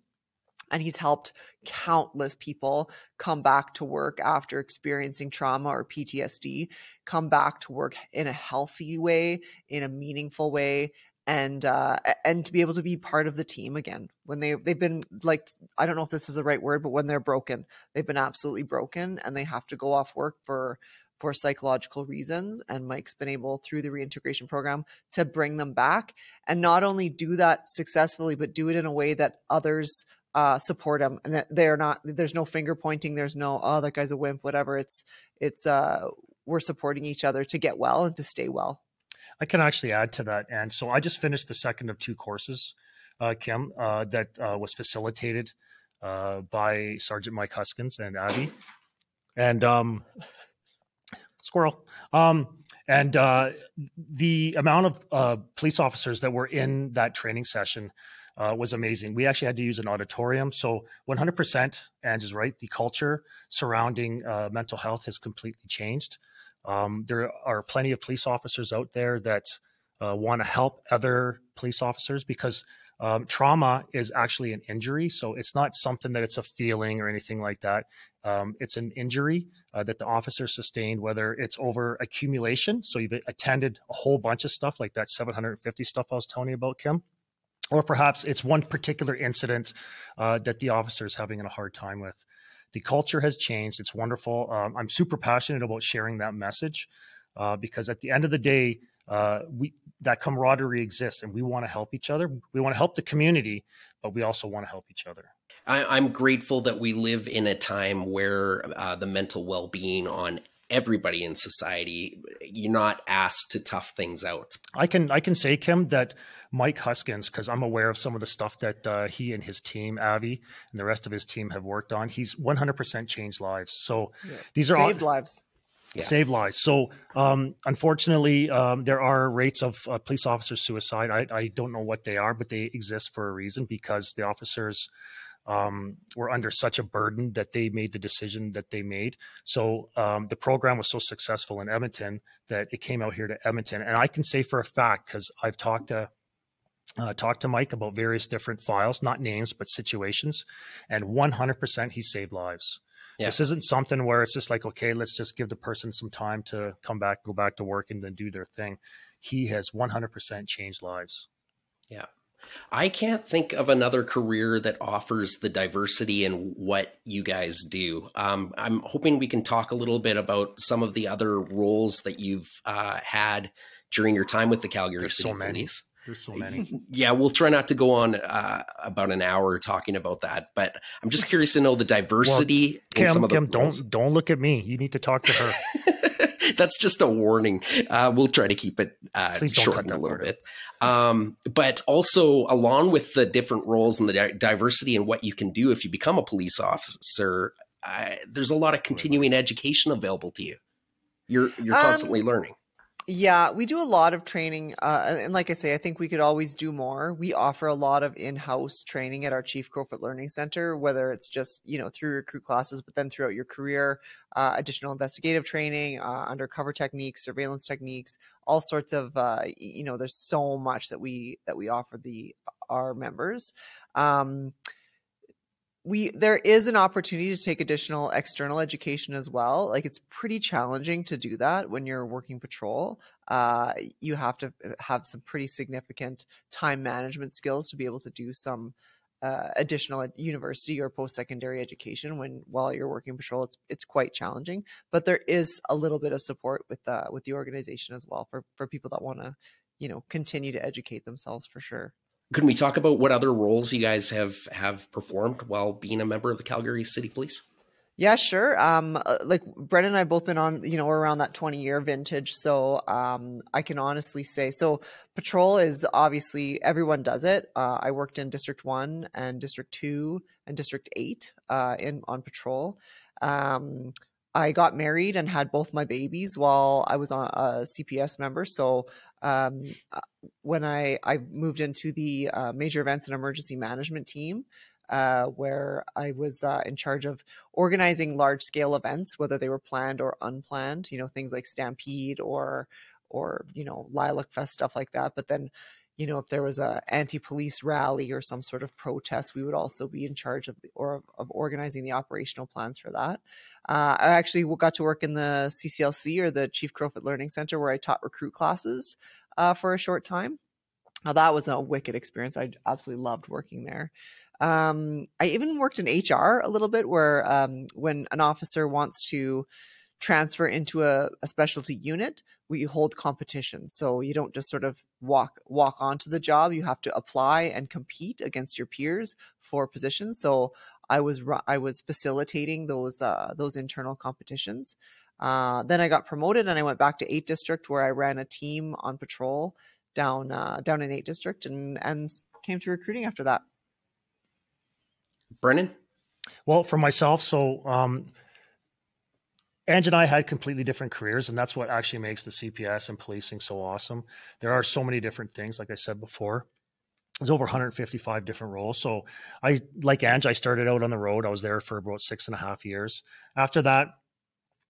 And he's helped countless people come back to work after experiencing trauma or PTSD, come back to work in a healthy way, in a meaningful way, and uh, and to be able to be part of the team again when they they've been like I don't know if this is the right word, but when they're broken, they've been absolutely broken, and they have to go off work for for psychological reasons. And Mike's been able through the reintegration program to bring them back and not only do that successfully, but do it in a way that others uh, support them and that they're not there's no finger pointing there's no oh that guy's a wimp whatever it's it's uh we're supporting each other to get well and to stay well i can actually add to that and so i just finished the second of two courses uh, kim uh, that uh, was facilitated uh, by sergeant mike huskins and abby and um squirrel um and uh, the amount of uh, police officers that were in that training session was amazing. We actually had to use an auditorium. So 100%, Ange is right. The culture surrounding mental health has completely changed. Um, there are plenty of police officers out there that uh, want to help other police officers because um, trauma is actually an injury. So it's not something that it's a feeling or anything like that. Um, it's an injury uh, that the officer sustained, whether it's over accumulation. So you've attended a whole bunch of stuff like that 750 stuff I was telling you about, Kim. Or perhaps it's one particular incident uh, that the officer is having a hard time with. The culture has changed. It's wonderful. Um, I'm super passionate about sharing that message uh, because at the end of the day, uh, we that camaraderie exists and we want to help each other. We want to help the community, but we also want to help each other. I, am grateful that we live in a time where uh, the mental well being on everybody in society, you're not asked to tough things out. I can I can say Kim that Mike Huskins, because I'm aware of some of the stuff that uh, he and his team, Avi, and the rest of his team have worked on. He's 100% changed lives. So yeah. these are saved all, lives yeah. save lives. So, um, unfortunately, um, there are rates of uh, police officer suicide. I, I, don't know what they are, but they exist for a reason because the officers um, were under such a burden that they made the decision that they made. So, um, the program was so successful in Edmonton that it came out here to Edmonton. And I can say for a fact, because I've talked to uh, talked to Mike about various different files, not names, but situations, and 100% he saved lives. Yeah. This isn't something where it's just like, okay, let's just give the person some time to come back, go back to work, and then do their thing. He has 100% changed lives. Yeah. I can't think of another career that offers the diversity in what you guys do. Um, I'm hoping we can talk a little bit about some of the other roles that you've uh, had during your time with the Calgary There's City so Police. There's so many. Yeah, we'll try not to go on uh, about an hour talking about that, but I'm just curious to know the diversity well, Kim, in some of the Kim, don't don't look at me. You need to talk to her. [LAUGHS] That's just a warning. Uh, we'll try to keep it uh, short a little bit. Um, but also, along with the different roles and the di- diversity and what you can do if you become a police officer, there's a lot of continuing education available to you. You're you're um, constantly um, learning. Yeah, we do a lot of training. Uh, and like I say, I think we could always do more. We offer a lot of in house training at our Chief Crowfoot Learning Center, whether it's just, you know, through recruit classes, but then throughout your career, uh, additional investigative training, uh, undercover techniques, surveillance techniques, all sorts of, uh, you know, there's so much that we, that we offer the, our members. Um, we there is an opportunity to take additional external education as well. Like it's pretty challenging to do that when you're working patrol. Uh, you have to uh, have some pretty significant time management skills to be able to do some uh, additional university or post-secondary education when while you're working patrol. It's it's quite challenging but there is a little bit of support with uh, with the organization as well for for people that want to you know continue to educate themselves for sure can we talk about what other roles you guys have have performed while being a member of the Calgary City Police? Yeah, sure. Um, uh, like Brennan and I both been on, you know, around that 20 year vintage. So um, I can honestly say, so patrol is obviously everyone does it. Uh, I worked in District 1 and District 2 and District 8 uh, in on patrol. Um, I got married and had both my babies while I was on a CPS member. So um, uh, when I, I moved into the uh, major events and emergency management team, uh, where I was uh, in charge of organizing large scale events, whether they were planned or unplanned, you know, things like Stampede or, or, you know, Lilac Fest, stuff like that. But then, you know, if there was a anti-police rally or some sort of protest, we would also be in charge of the, or of organizing the operational plans for that. Uh, I actually got to work in the CCLC or the Chief Crowfoot Learning Center where I taught recruit classes uh, for a short time. Now that was a wicked experience. I absolutely loved working there. Um, I even worked in HR a little bit, where um, when an officer wants to transfer into a, a, specialty unit, we hold competitions. So you don't just sort of walk walk onto the job. You have to apply and compete against your peers for positions. So I was I was facilitating those uh, those internal competitions. Uh, then I got promoted and I went back to eight district where I ran a team on patrol down uh, down in eight district and and came to recruiting after that. Brennan, well, for myself, so um, Ange and I had completely different careers, and that's what actually makes the CPS and policing so awesome. There are so many different things, like I said before there's over 155 different roles. So I, like Ange, I started out on the road. I was there for about six and a half years. After that,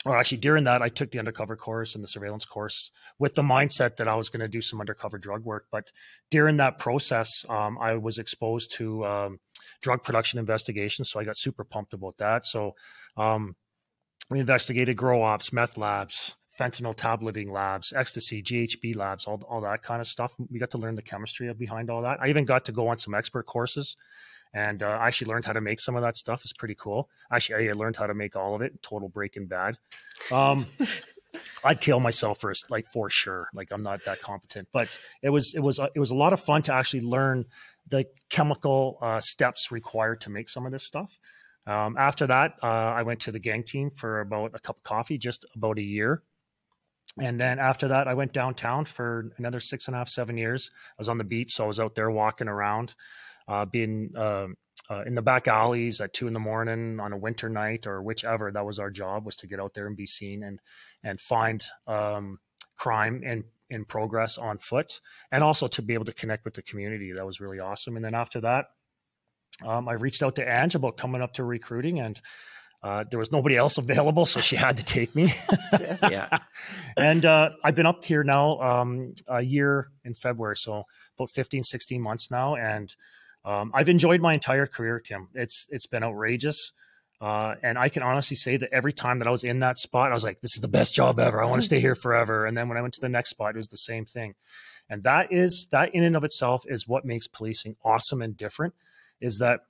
or actually during that, I took the undercover course and the surveillance course with the mindset that I was going to do some undercover drug work. But during that process, um, I was exposed to um, drug production investigations, so I got super pumped about that. So um, we investigated grow ops, meth labs, fentanyl tableting labs, ecstasy, GHB labs, all all that kind of stuff. We got to learn the chemistry behind all that. I even got to go on some expert courses and uh, I actually learned how to make some of that stuff. It's pretty cool. Actually, I learned how to make all of it. Total Breaking Bad. Um, [LAUGHS] I'd kill myself first, like for sure. Like I'm not that competent, but it was it was uh, it was a lot of fun to actually learn the chemical uh, steps required to make some of this stuff. Um, after that, uh, I went to the gang team for about a cup of coffee, just about a year. And then after that, I went downtown for another six and a half, seven years. I was on the beat, so I was out there walking around uh, being uh, uh, in the back alleys at two in the morning on a winter night or whichever. That was our job was to get out there and be seen and and find um, crime in in progress on foot, and also to be able to connect with the community. That was really awesome. And then after that, um, I reached out to Ange about coming up to recruiting and. Uh, there was nobody else available, so she had to take me. [LAUGHS] yeah. [LAUGHS] and uh, I've been up here now um, a year in February, so about 15, 16 months now. And um, I've enjoyed my entire career, Kim. It's it's been outrageous. Uh, and I can honestly say that every time that I was in that spot, I was like, this is the best job ever. I want to stay here [LAUGHS] forever. And then when I went to the next spot, it was the same thing. And that is, that in and of itself is what makes policing awesome and different is that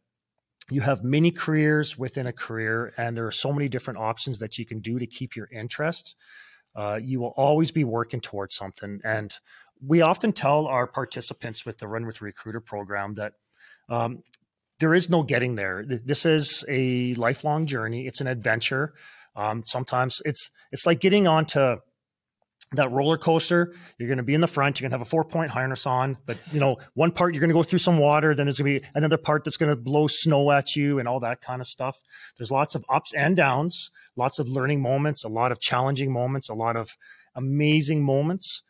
you have many careers within a career and there are so many different options that you can do to keep your interest. Uh, you will always be working towards something. And we often tell our participants with the Run with Recruiter program that um, there is no getting there. This is a lifelong journey. It's an adventure. Um, sometimes it's it's like getting onto that roller coaster. You're going to be in the front. You're going to have a four point harness on, but you know one part you're going to go through some water. Then there's going to be another part that's going to blow snow at you and all that kind of stuff. There's lots of ups and downs, lots of learning moments, a lot of challenging moments, a lot of amazing moments.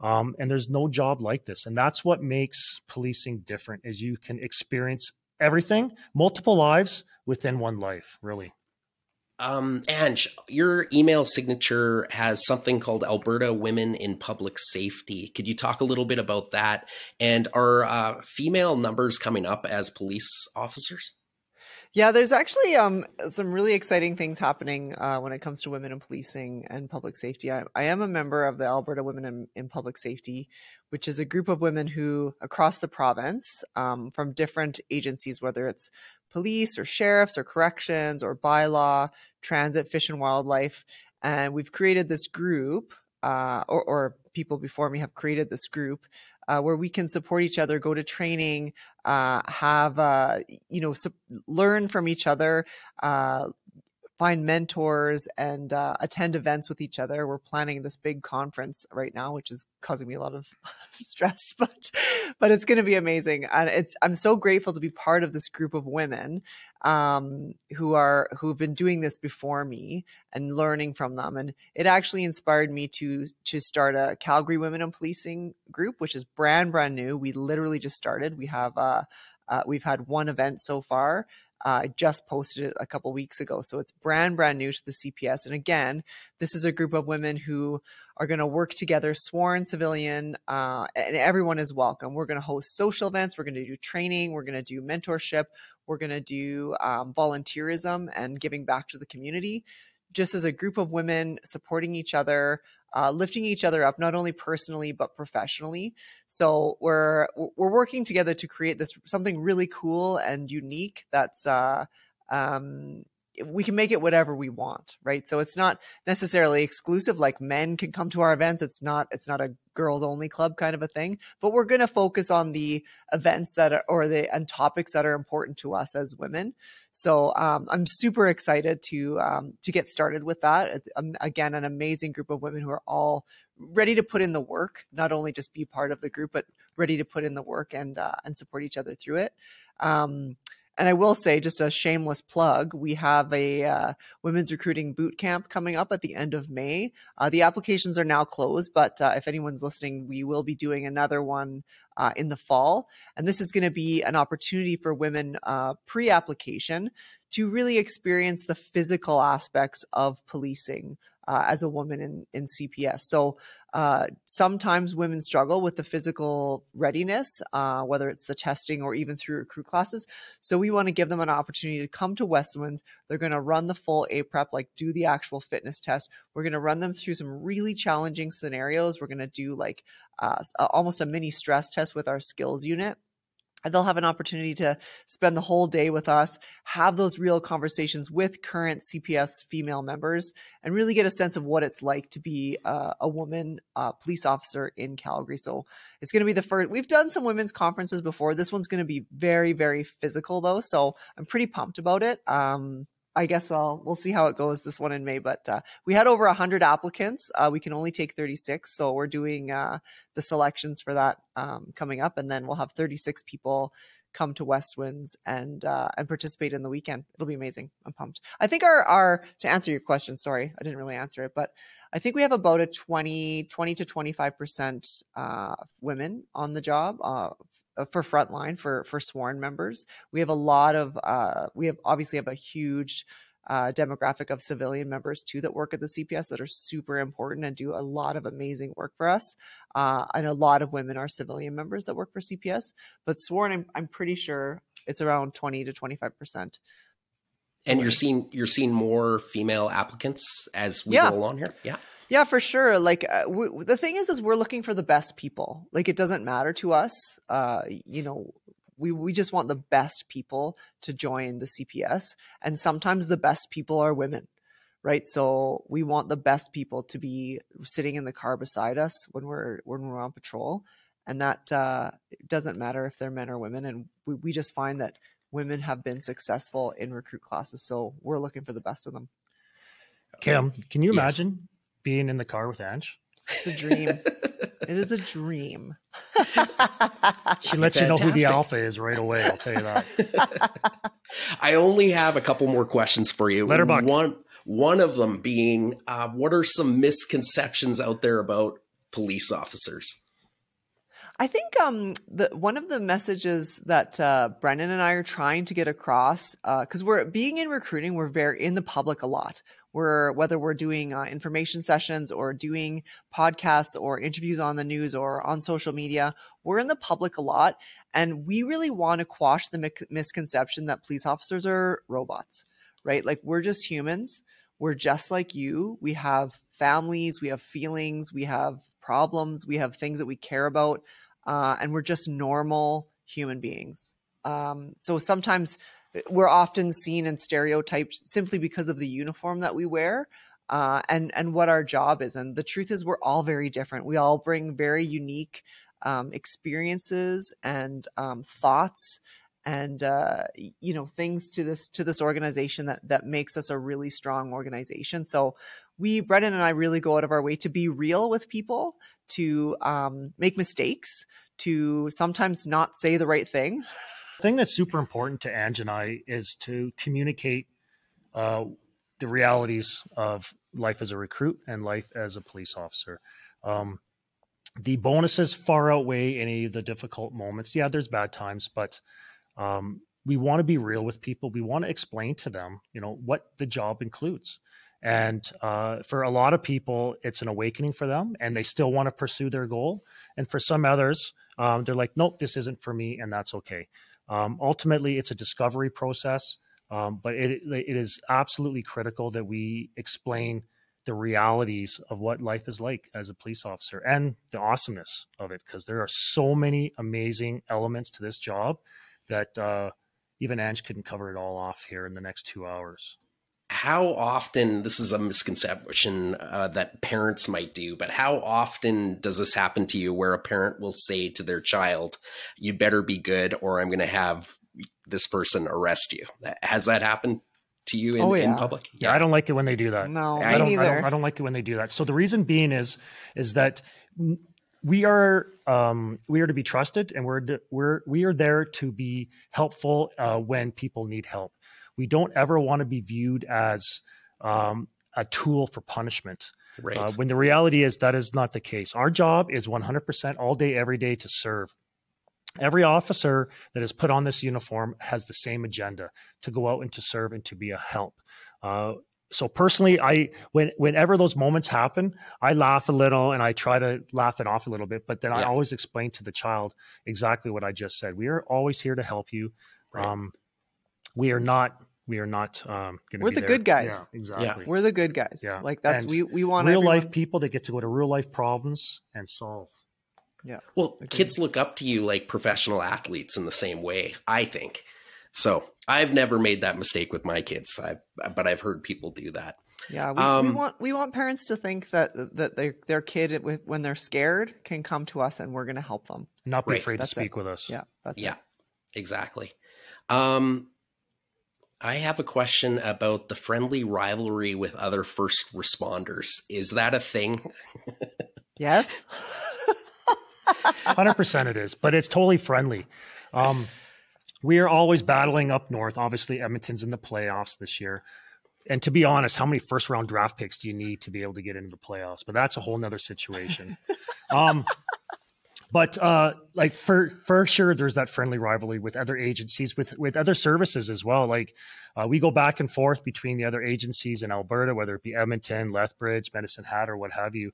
Um, and there's no job like this. And that's what makes policing different is you can experience everything, multiple lives within one life, really. Um, Ange, your email signature has something called Alberta Women in Public Safety. Could you talk a little bit about that? And are uh, female numbers coming up as police officers? Yeah, there's actually um, some really exciting things happening uh, when it comes to women in policing and public safety. I, I am a member of the Alberta Women in, in, Public Safety, which is a group of women who, across the province, um, from different agencies, whether it's police or sheriffs or corrections or bylaw, transit, fish and wildlife, and we've created this group, uh, or, or people before me have created this group uh, where we can support each other, go to training, uh, have uh, you know, learn from each other, uh, find mentors and uh, attend events with each other. We're planning this big conference right now, which is causing me a lot of [LAUGHS] stress, [LAUGHS] but but it's going to be amazing. And it's I'm so grateful to be part of this group of women um, who are who've been doing this before me and learning from them. And it actually inspired me to to start a Calgary Women in Policing group, which is brand brand new. We literally just started. We have uh, uh, we've had one event so far I just posted it a couple weeks ago. So it's brand, brand new to the CPS. And again, this is a group of women who are going to work together, sworn civilian, uh, and everyone is welcome. We're going to host social events. We're going to do training. We're going to do mentorship. We're going to do um, volunteerism and giving back to the community. Just as a group of women supporting each other, uh, lifting each other up, not only personally but professionally. So we're we're working together to create this something really cool and unique. That's uh, um, we can make it whatever we want right? So it's not necessarily exclusive like men can come to our events. It's not it's not a girls only club kind of a thing but we're going to focus on the events that are or the and topics that are important to us as women. So um, i'm super excited to um, to get started with that. Um, again an amazing group of women who are all ready to put in the work not only just be part of the group but ready to put in the work and uh, and support each other through it. Um, and I will say, just a shameless plug, we have a uh, women's recruiting boot camp coming up at the end of May. Uh, the applications are now closed, but uh, if anyone's listening, we will be doing another one uh, in the fall. And this is going to be an opportunity for women uh, pre application to really experience the physical aspects of policing uh, as a woman in, in CPS. So uh, sometimes women struggle with the physical readiness, uh, whether it's the testing or even through recruit classes. So we want to give them an opportunity to come to Westwinds. They're going to run the full A-PREP, like do the actual fitness test. We're going to run them through some really challenging scenarios. We're going to do like uh, almost a mini stress test with our skills unit they'll have an opportunity to spend the whole day with us, have those real conversations with current CPS female members, and really get a sense of what it's like to be uh, a woman uh, police officer in Calgary. So it's going to be the first. We've done some women's conferences before. This one's going to be very, very physical, though. So I'm pretty pumped about it. Um, I guess I'll we'll see how it goes this one in May. But uh, we had over hundred applicants. Uh, we can only take 36, so we're doing uh, the selections for that um, coming up, and then we'll have 36 people come to Westwinds and uh, and participate in the weekend. It'll be amazing. I'm pumped. I think our our to answer your question. Sorry, I didn't really answer it, but I think we have about a 20 20 to 25 percent uh, women on the job uh, for frontline for for sworn members. We have a lot of uh, we have obviously have a huge uh, demographic of civilian members too that work at the CPS that are super important and do a lot of amazing work for us. Uh, and a lot of women are civilian members that work for CPS, but sworn, I'm, I'm pretty sure it's around 20 to 25 percent. And you're seeing you're seeing more female applicants as we yeah. go along here. Yeah. Yeah, for sure. Like uh, we, the thing is, is we're looking for the best people. Like it doesn't matter to us. Uh, you know, we we just want the best people to join the CPS, and sometimes the best people are women, right? So we want the best people to be sitting in the car beside us when we're when we're on patrol, and that uh, doesn't matter if they're men or women. And we we just find that women have been successful in recruit classes, so we're looking for the best of them. Kim, can you imagine being in the car with Ange? It's a dream. [LAUGHS] it is a dream. she lets Fantastic. you know who the alpha is right away. I'll tell you that. [LAUGHS] I only have a couple more questions for you. Letterbox. One, one of them being, uh, what are some misconceptions out there about police officers? I think um, the one of the messages that uh, Brennan and I are trying to get across, because uh, we're being in recruiting, we're very in the public a lot. We're whether we're doing uh, information sessions or doing podcasts or interviews on the news or on social media, we're in the public a lot, and we really want to quash the misconception that police officers are robots, right? Like we're just humans. We're just like you. We have families, we have feelings, we have problems, we have things that we care about uh, and we're just normal human beings. Um, so sometimes we're often seen and stereotyped simply because of the uniform that we wear uh, and and what our job is. And the truth is, we're all very different. We all bring very unique um, experiences and um, thoughts and uh, you know things to this to this organization that that makes us a really strong organization. So we Brennan and I really go out of our way to be real with people, to um, make mistakes, to sometimes not say the right thing. [LAUGHS] The thing that's super important to Ange and I is to communicate uh, the realities of life as a recruit and life as a police officer. Um, the bonuses far outweigh any of the difficult moments. Yeah, there's bad times, but um, we want to be real with people. We want to explain to them, you know, what the job includes. And uh, for a lot of people, it's an awakening for them, and they still want to pursue their goal. And for some others, um, they're like, nope, this isn't for me, and that's okay. Um, ultimately, it's a discovery process, um, but it, it is absolutely critical that we explain the realities of what life is like as a police officer and the awesomeness of it, because there are so many amazing elements to this job that uh, even Ange couldn't cover it all off here in the next two hours how often this is a misconception uh, that parents might do but how often does this happen to you where a parent will say to their child you better be good or i'm going to have this person arrest you has that happened to you in, oh, yeah. in public yeah. yeah. i don't like it when they do that no I don't, I don't, I don't like it when they do that so the reason being is is that we are um, we are to be trusted, and we're we're we are there to be helpful uh, when people need help. We don't ever want to be viewed as um, a tool for punishment. Right. Uh, when the reality is that is not the case. Our job is 100% all day, every day to serve. Every officer that is put on this uniform has the same agenda to go out and to serve and to be a help. Uh, so personally, I when whenever those moments happen, I laugh a little and I try to laugh it off a little bit. But then yeah. I always explain to the child exactly what I just said. We are always here to help you. Right. Um, we are not we are not um, going to we're the there. good guys yeah, exactly yeah. we're the good guys yeah like that's and we we want real everyone... life people that get to go to real life problems and solve yeah well Agreed. kids look up to you like professional athletes in the same way i think so i've never made that mistake with my kids I, but i've heard people do that yeah we, um, we, want we want parents to think that that their, their kid when they're scared can come to us and we're going to help them not be right. afraid that's to speak it. with us yeah that's yeah it. exactly um I have a question about the friendly rivalry with other first responders. Is that a thing? yes. [LAUGHS] 100% it is, but it's totally friendly. Um, we are always battling up north. Obviously, Edmonton's in the playoffs this year. And to be honest, how many first round draft picks do you need to be able to get into the playoffs? But that's a whole nother situation. [LAUGHS] um, but uh, like for for sure, there's that friendly rivalry with other agencies, with with other services as well. Like uh, we go back and forth between the other agencies in Alberta, whether it be Edmonton, Lethbridge, Medicine Hat, or what have you.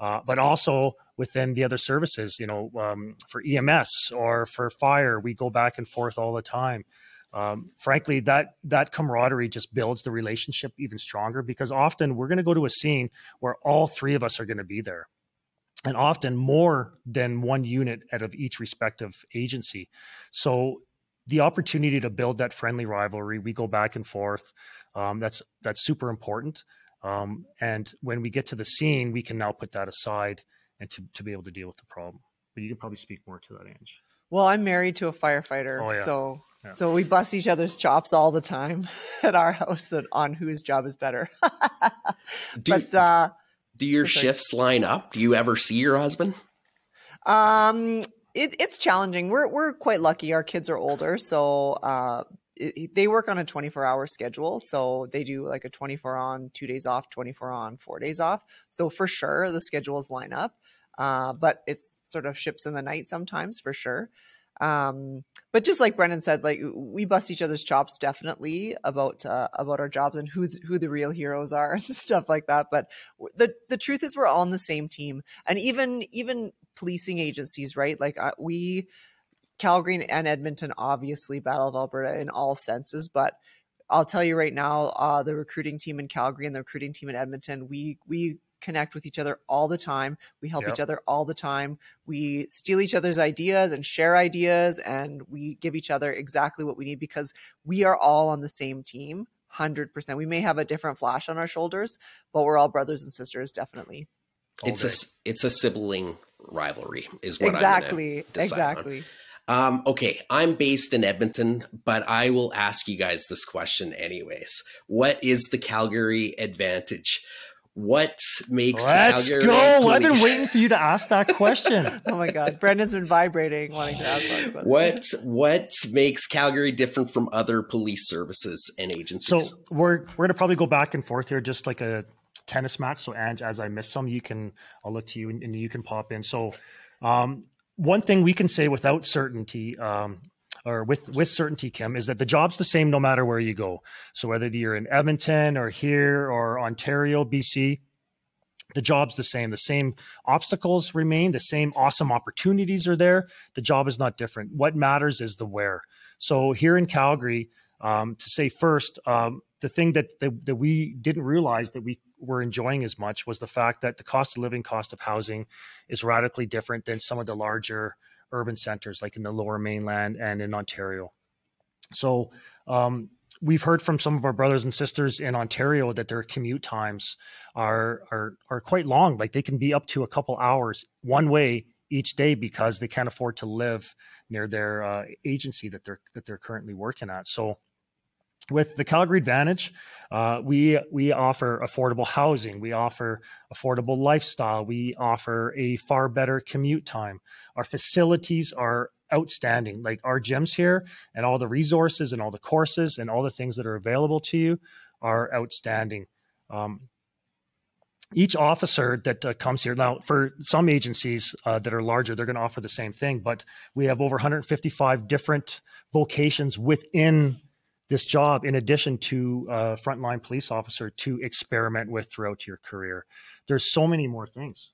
Uh, but also within the other services, you know, um, for EMS or for fire, we go back and forth all the time. Um, frankly, that that camaraderie just builds the relationship even stronger because often we're going to go to a scene where all three of us are going to be there and often more than one unit out of each respective agency. So the opportunity to build that friendly rivalry, we go back and forth. Um, that's that's super important. Um, and when we get to the scene, we can now put that aside and to, to be able to deal with the problem. But you can probably speak more to that, Ange. Well, I'm married to a firefighter, oh, yeah. so yeah. so we bust each other's chops all the time [LAUGHS] at our house on whose job is better. [LAUGHS] but uh, do your shifts line up? Do you ever see your husband? Um, it, it's challenging. We're we're quite lucky. Our kids are older, so uh, it, they work on a 24 hour schedule. So they do like a 24 on, two days off, 24 on, four days off. So for sure, the schedules line up. Uh, but it's sort of ships in the night sometimes, for sure. Um, but just like Brennan said, like we bust each other's chops definitely about uh, about our jobs and who's who the real heroes are [LAUGHS] and stuff like that. But the the truth is, we're all on the same team, and even even policing agencies, right? Like uh, we, Calgary and Edmonton, obviously Battle of Alberta in all senses, but I'll tell you right now, uh, the recruiting team in Calgary and the recruiting team in Edmonton, we we connect with each other all the time. We help yep. each other all the time. We steal each other's ideas and share ideas, and we give each other exactly what we need because we are all on the same team. 100%. We may have a different flash on our shoulders, but we're all brothers and sisters, definitely. It's a it's a sibling rivalry, is what exactly exactly. Um, okay, I'm based in Edmonton, but I will ask you guys this question anyways. What is the Calgary advantage? What makes Let's go. Police? I've been waiting [LAUGHS] for you to ask that question. [LAUGHS] oh my god, Brennan's been vibrating wanting to ask that What what makes Calgary different from other police services and agencies? So we're we're gonna probably go back and forth here, just like a tennis match. So Ange, as I miss some, you can I'll look to you and, and you can pop in. So um, one thing we can say without certainty um, or with with certainty, Kim, is that the job's the same no matter where you go. So whether you're in Edmonton or here or Ontario, BC, the job's the same. The same obstacles remain. The same awesome opportunities are there. The job is not different. What matters is the where. So here in Calgary, um, to say first, um, the thing that, that that we didn't realize that we were enjoying as much was the fact that the cost of living, cost of housing, is radically different than some of the larger urban centers like in the lower mainland and in Ontario. So um, we've heard from some of our brothers and sisters in Ontario that their commute times are are are quite long. Like they can be up to a couple hours one way each day because they can't afford to live near their uh, agency that they're that they're currently working at. So with the Calgary Advantage, uh, we we offer affordable housing, we offer affordable lifestyle, we offer a far better commute time. Our facilities are outstanding. Like our gyms here, and all the resources and all the courses and all the things that are available to you are outstanding. Um, each officer that uh, comes here now for some agencies uh, that are larger they're going to offer the same thing but we have over 155 different vocations within this job in addition to a frontline police officer to experiment with throughout your career. There's so many more things.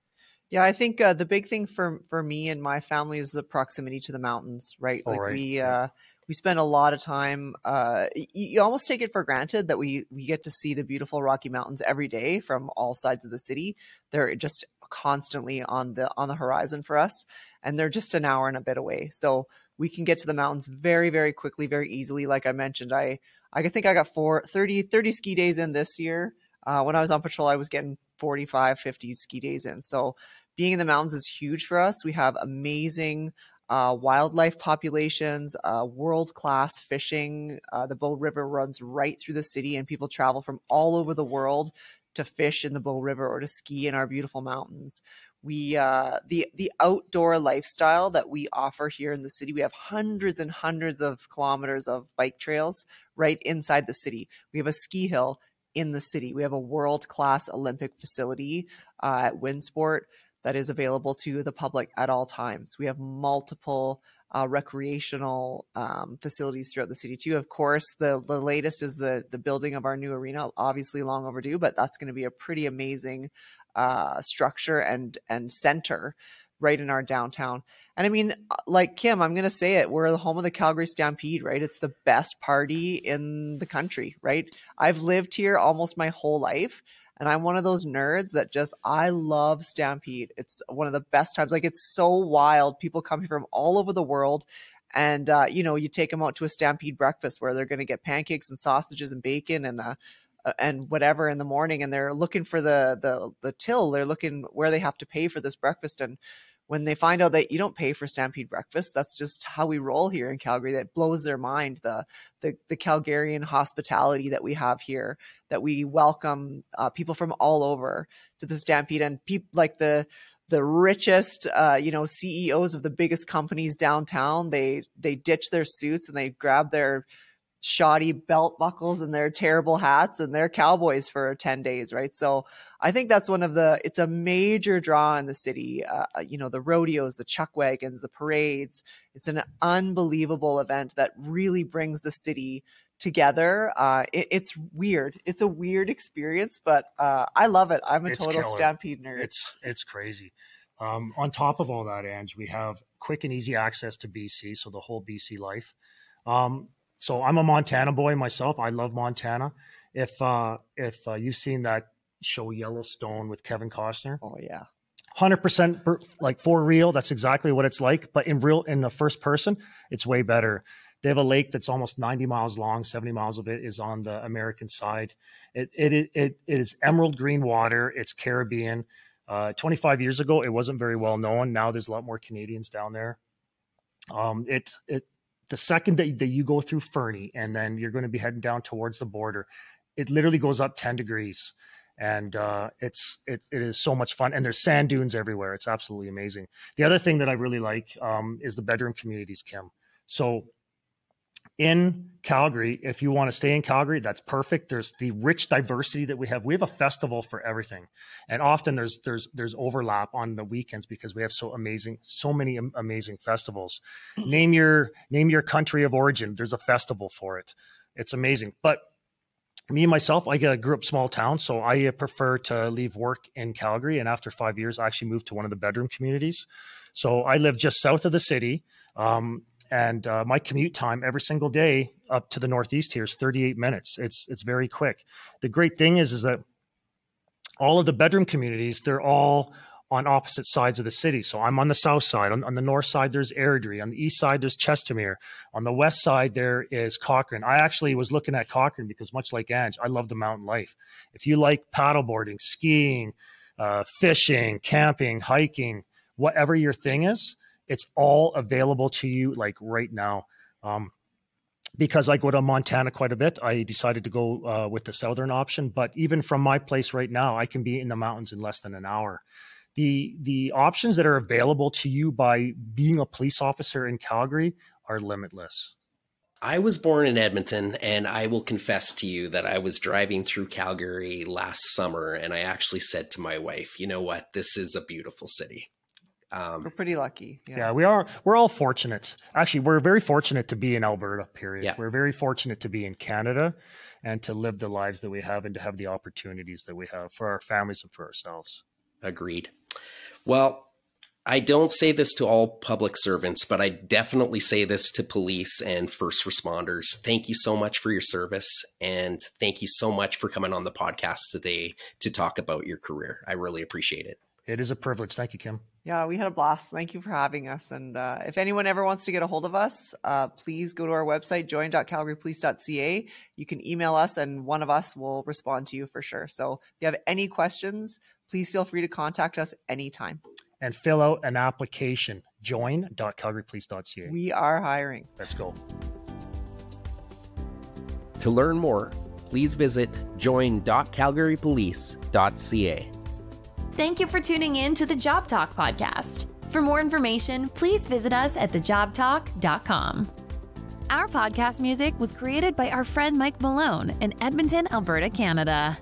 Yeah i think uh, the big thing for for me and my family is the proximity to the mountains right? Oh, like right. we uh we spend a lot of time uh, you, you, almost take it for granted that we we get to see the beautiful rocky mountains every day from all sides of the city. They're just constantly on the on the horizon for us and they're just an hour and a bit away. So we can get to the mountains very very quickly very easily like i mentioned i i think i got four 30 30 ski days in this year uh, when i was on patrol i was getting 45 50 ski days in so being in the mountains is huge for us we have amazing uh, wildlife populations, uh, world class fishing. Uh, the Bow River runs right through the city, and people travel from all over the world to fish in the Bow River or to ski in our beautiful mountains. We uh, the the outdoor lifestyle that we offer here in the city. We have hundreds and hundreds of kilometers of bike trails right inside the city. We have a ski hill in the city. We have a world class Olympic facility uh, at WinSport that is available to the public at all times. We have multiple uh, recreational um, facilities throughout the city too. Of course, the the latest is the the building of our new arena. Obviously, long overdue, but that's going to be a pretty amazing uh, structure and and center right in our downtown. And I mean, uh, like Kim, I'm going to say it. We're the home of the Calgary Stampede, right? It's the best party in the country, right? I've lived here almost my whole life. And I'm one of those nerds that just, I love Stampede. It's one of the best times. Like, it's so wild. People come here from all over the world. And, uh, you know, you take them out to a Stampede breakfast where they're going to get pancakes and sausages and bacon and, uh, and whatever in the morning and they're looking for the the the till they're looking where they have to pay for this breakfast and when they find out that you don't pay for Stampede breakfast, that's just how we roll here in Calgary. That blows their mind. The the, the Calgarian hospitality that we have here, that we welcome uh, people from all over to the Stampede, and people like the the richest, uh, you know, CEOs of the biggest companies downtown. They they ditch their suits and they grab their shoddy belt buckles and their terrible hats and they're cowboys for 10 days right so i think that's one of the it's a major draw in the city uh, you know the rodeos the chuck wagons the parades it's an unbelievable event that really brings the city together uh, it, it's weird it's a weird experience but uh, i love it i'm a It's total killer. stampede nerd It's it's crazy. Um, on top of all that, Ange, we have quick and easy access to BC, so the whole BC life. Um, so I'm a Montana boy myself. I love Montana. If uh, if uh, you've seen that show Yellowstone with Kevin Costner, oh yeah hundred percent like for real. That's exactly what it's like. But in real, in the first person, it's way better. They have a lake that's almost 90 miles long. 70 miles of it is on the American side. It it it, it is emerald green water. It's Caribbean. Uh, 25 years ago, it wasn't very well known. Now there's a lot more Canadians down there. Um, it it the second that, that you go through Fernie and then you're going to be heading down towards the border, it literally goes up 10 degrees. And uh, it's it, it is so much fun and there's sand dunes everywhere. It's absolutely amazing. The other thing that i really like um, is the bedroom communities kim. So in calgary if you want to stay in calgary that's perfect. There's the rich diversity that we have. We have a festival for everything. And often there's there's there's overlap on the weekends because we have so amazing so many amazing festivals. Name your name your country of origin. There's a festival for it. It's amazing. But me and myself i grew up small town so i uh, prefer to leave work in calgary. And after five years i actually moved to one of the bedroom communities. So i live just south of the city. Um, and uh, my commute time every single day up to the northeast here is 38 minutes. It's it's very quick. The great thing is is that all of the bedroom communities they're all on opposite sides of the city. So i'm on the south side. On, on the north side there's airdrie. On the east side there's chestermere. On the west side there is cochrane. I actually was looking at cochrane because much like ange i love the mountain life. If you like paddleboarding skiing uh, fishing camping hiking whatever your thing is it's all available to you like right now. Um, because I go to Montana quite a bit, I decided to go uh, with the southern option. But even from my place right now, I can be in the mountains in less than an hour. The the options that are available to you by being a police officer in Calgary are limitless. I was born in Edmonton, and I will confess to you that I was driving through Calgary last summer, and I actually said to my wife, "You know what? This is a beautiful city." Um, we're pretty lucky. Yeah. yeah. we are. We're all fortunate. Actually, we're very fortunate to be in Alberta. Period. Yeah. We're very fortunate to be in Canada, and to live the lives that we have, and to have the opportunities that we have for our families and for ourselves. Agreed. Well, I don't say this to all public servants, but I definitely say this to police and first responders. Thank you so much for your service. And thank you so much for coming on the podcast today to talk about your career. I really appreciate it. It is a privilege. Thank you, Kim. Yeah, we had a blast. Thank you for having us. And uh, if anyone ever wants to get a hold of us, uh, please go to our website, join.calgarypolice.ca. You can email us, and one of us will respond to you for sure. So if you have any questions, please feel free to contact us anytime. And fill out an application, join.calgarypolice.ca. We are hiring. Let's go. To learn more, please visit join.calgarypolice.ca. Thank you for tuning in to the Job Talk podcast. For more information, please visit us at thejobtalk.com. Our podcast music was created by our friend Mike Malone in Edmonton, Alberta, Canada.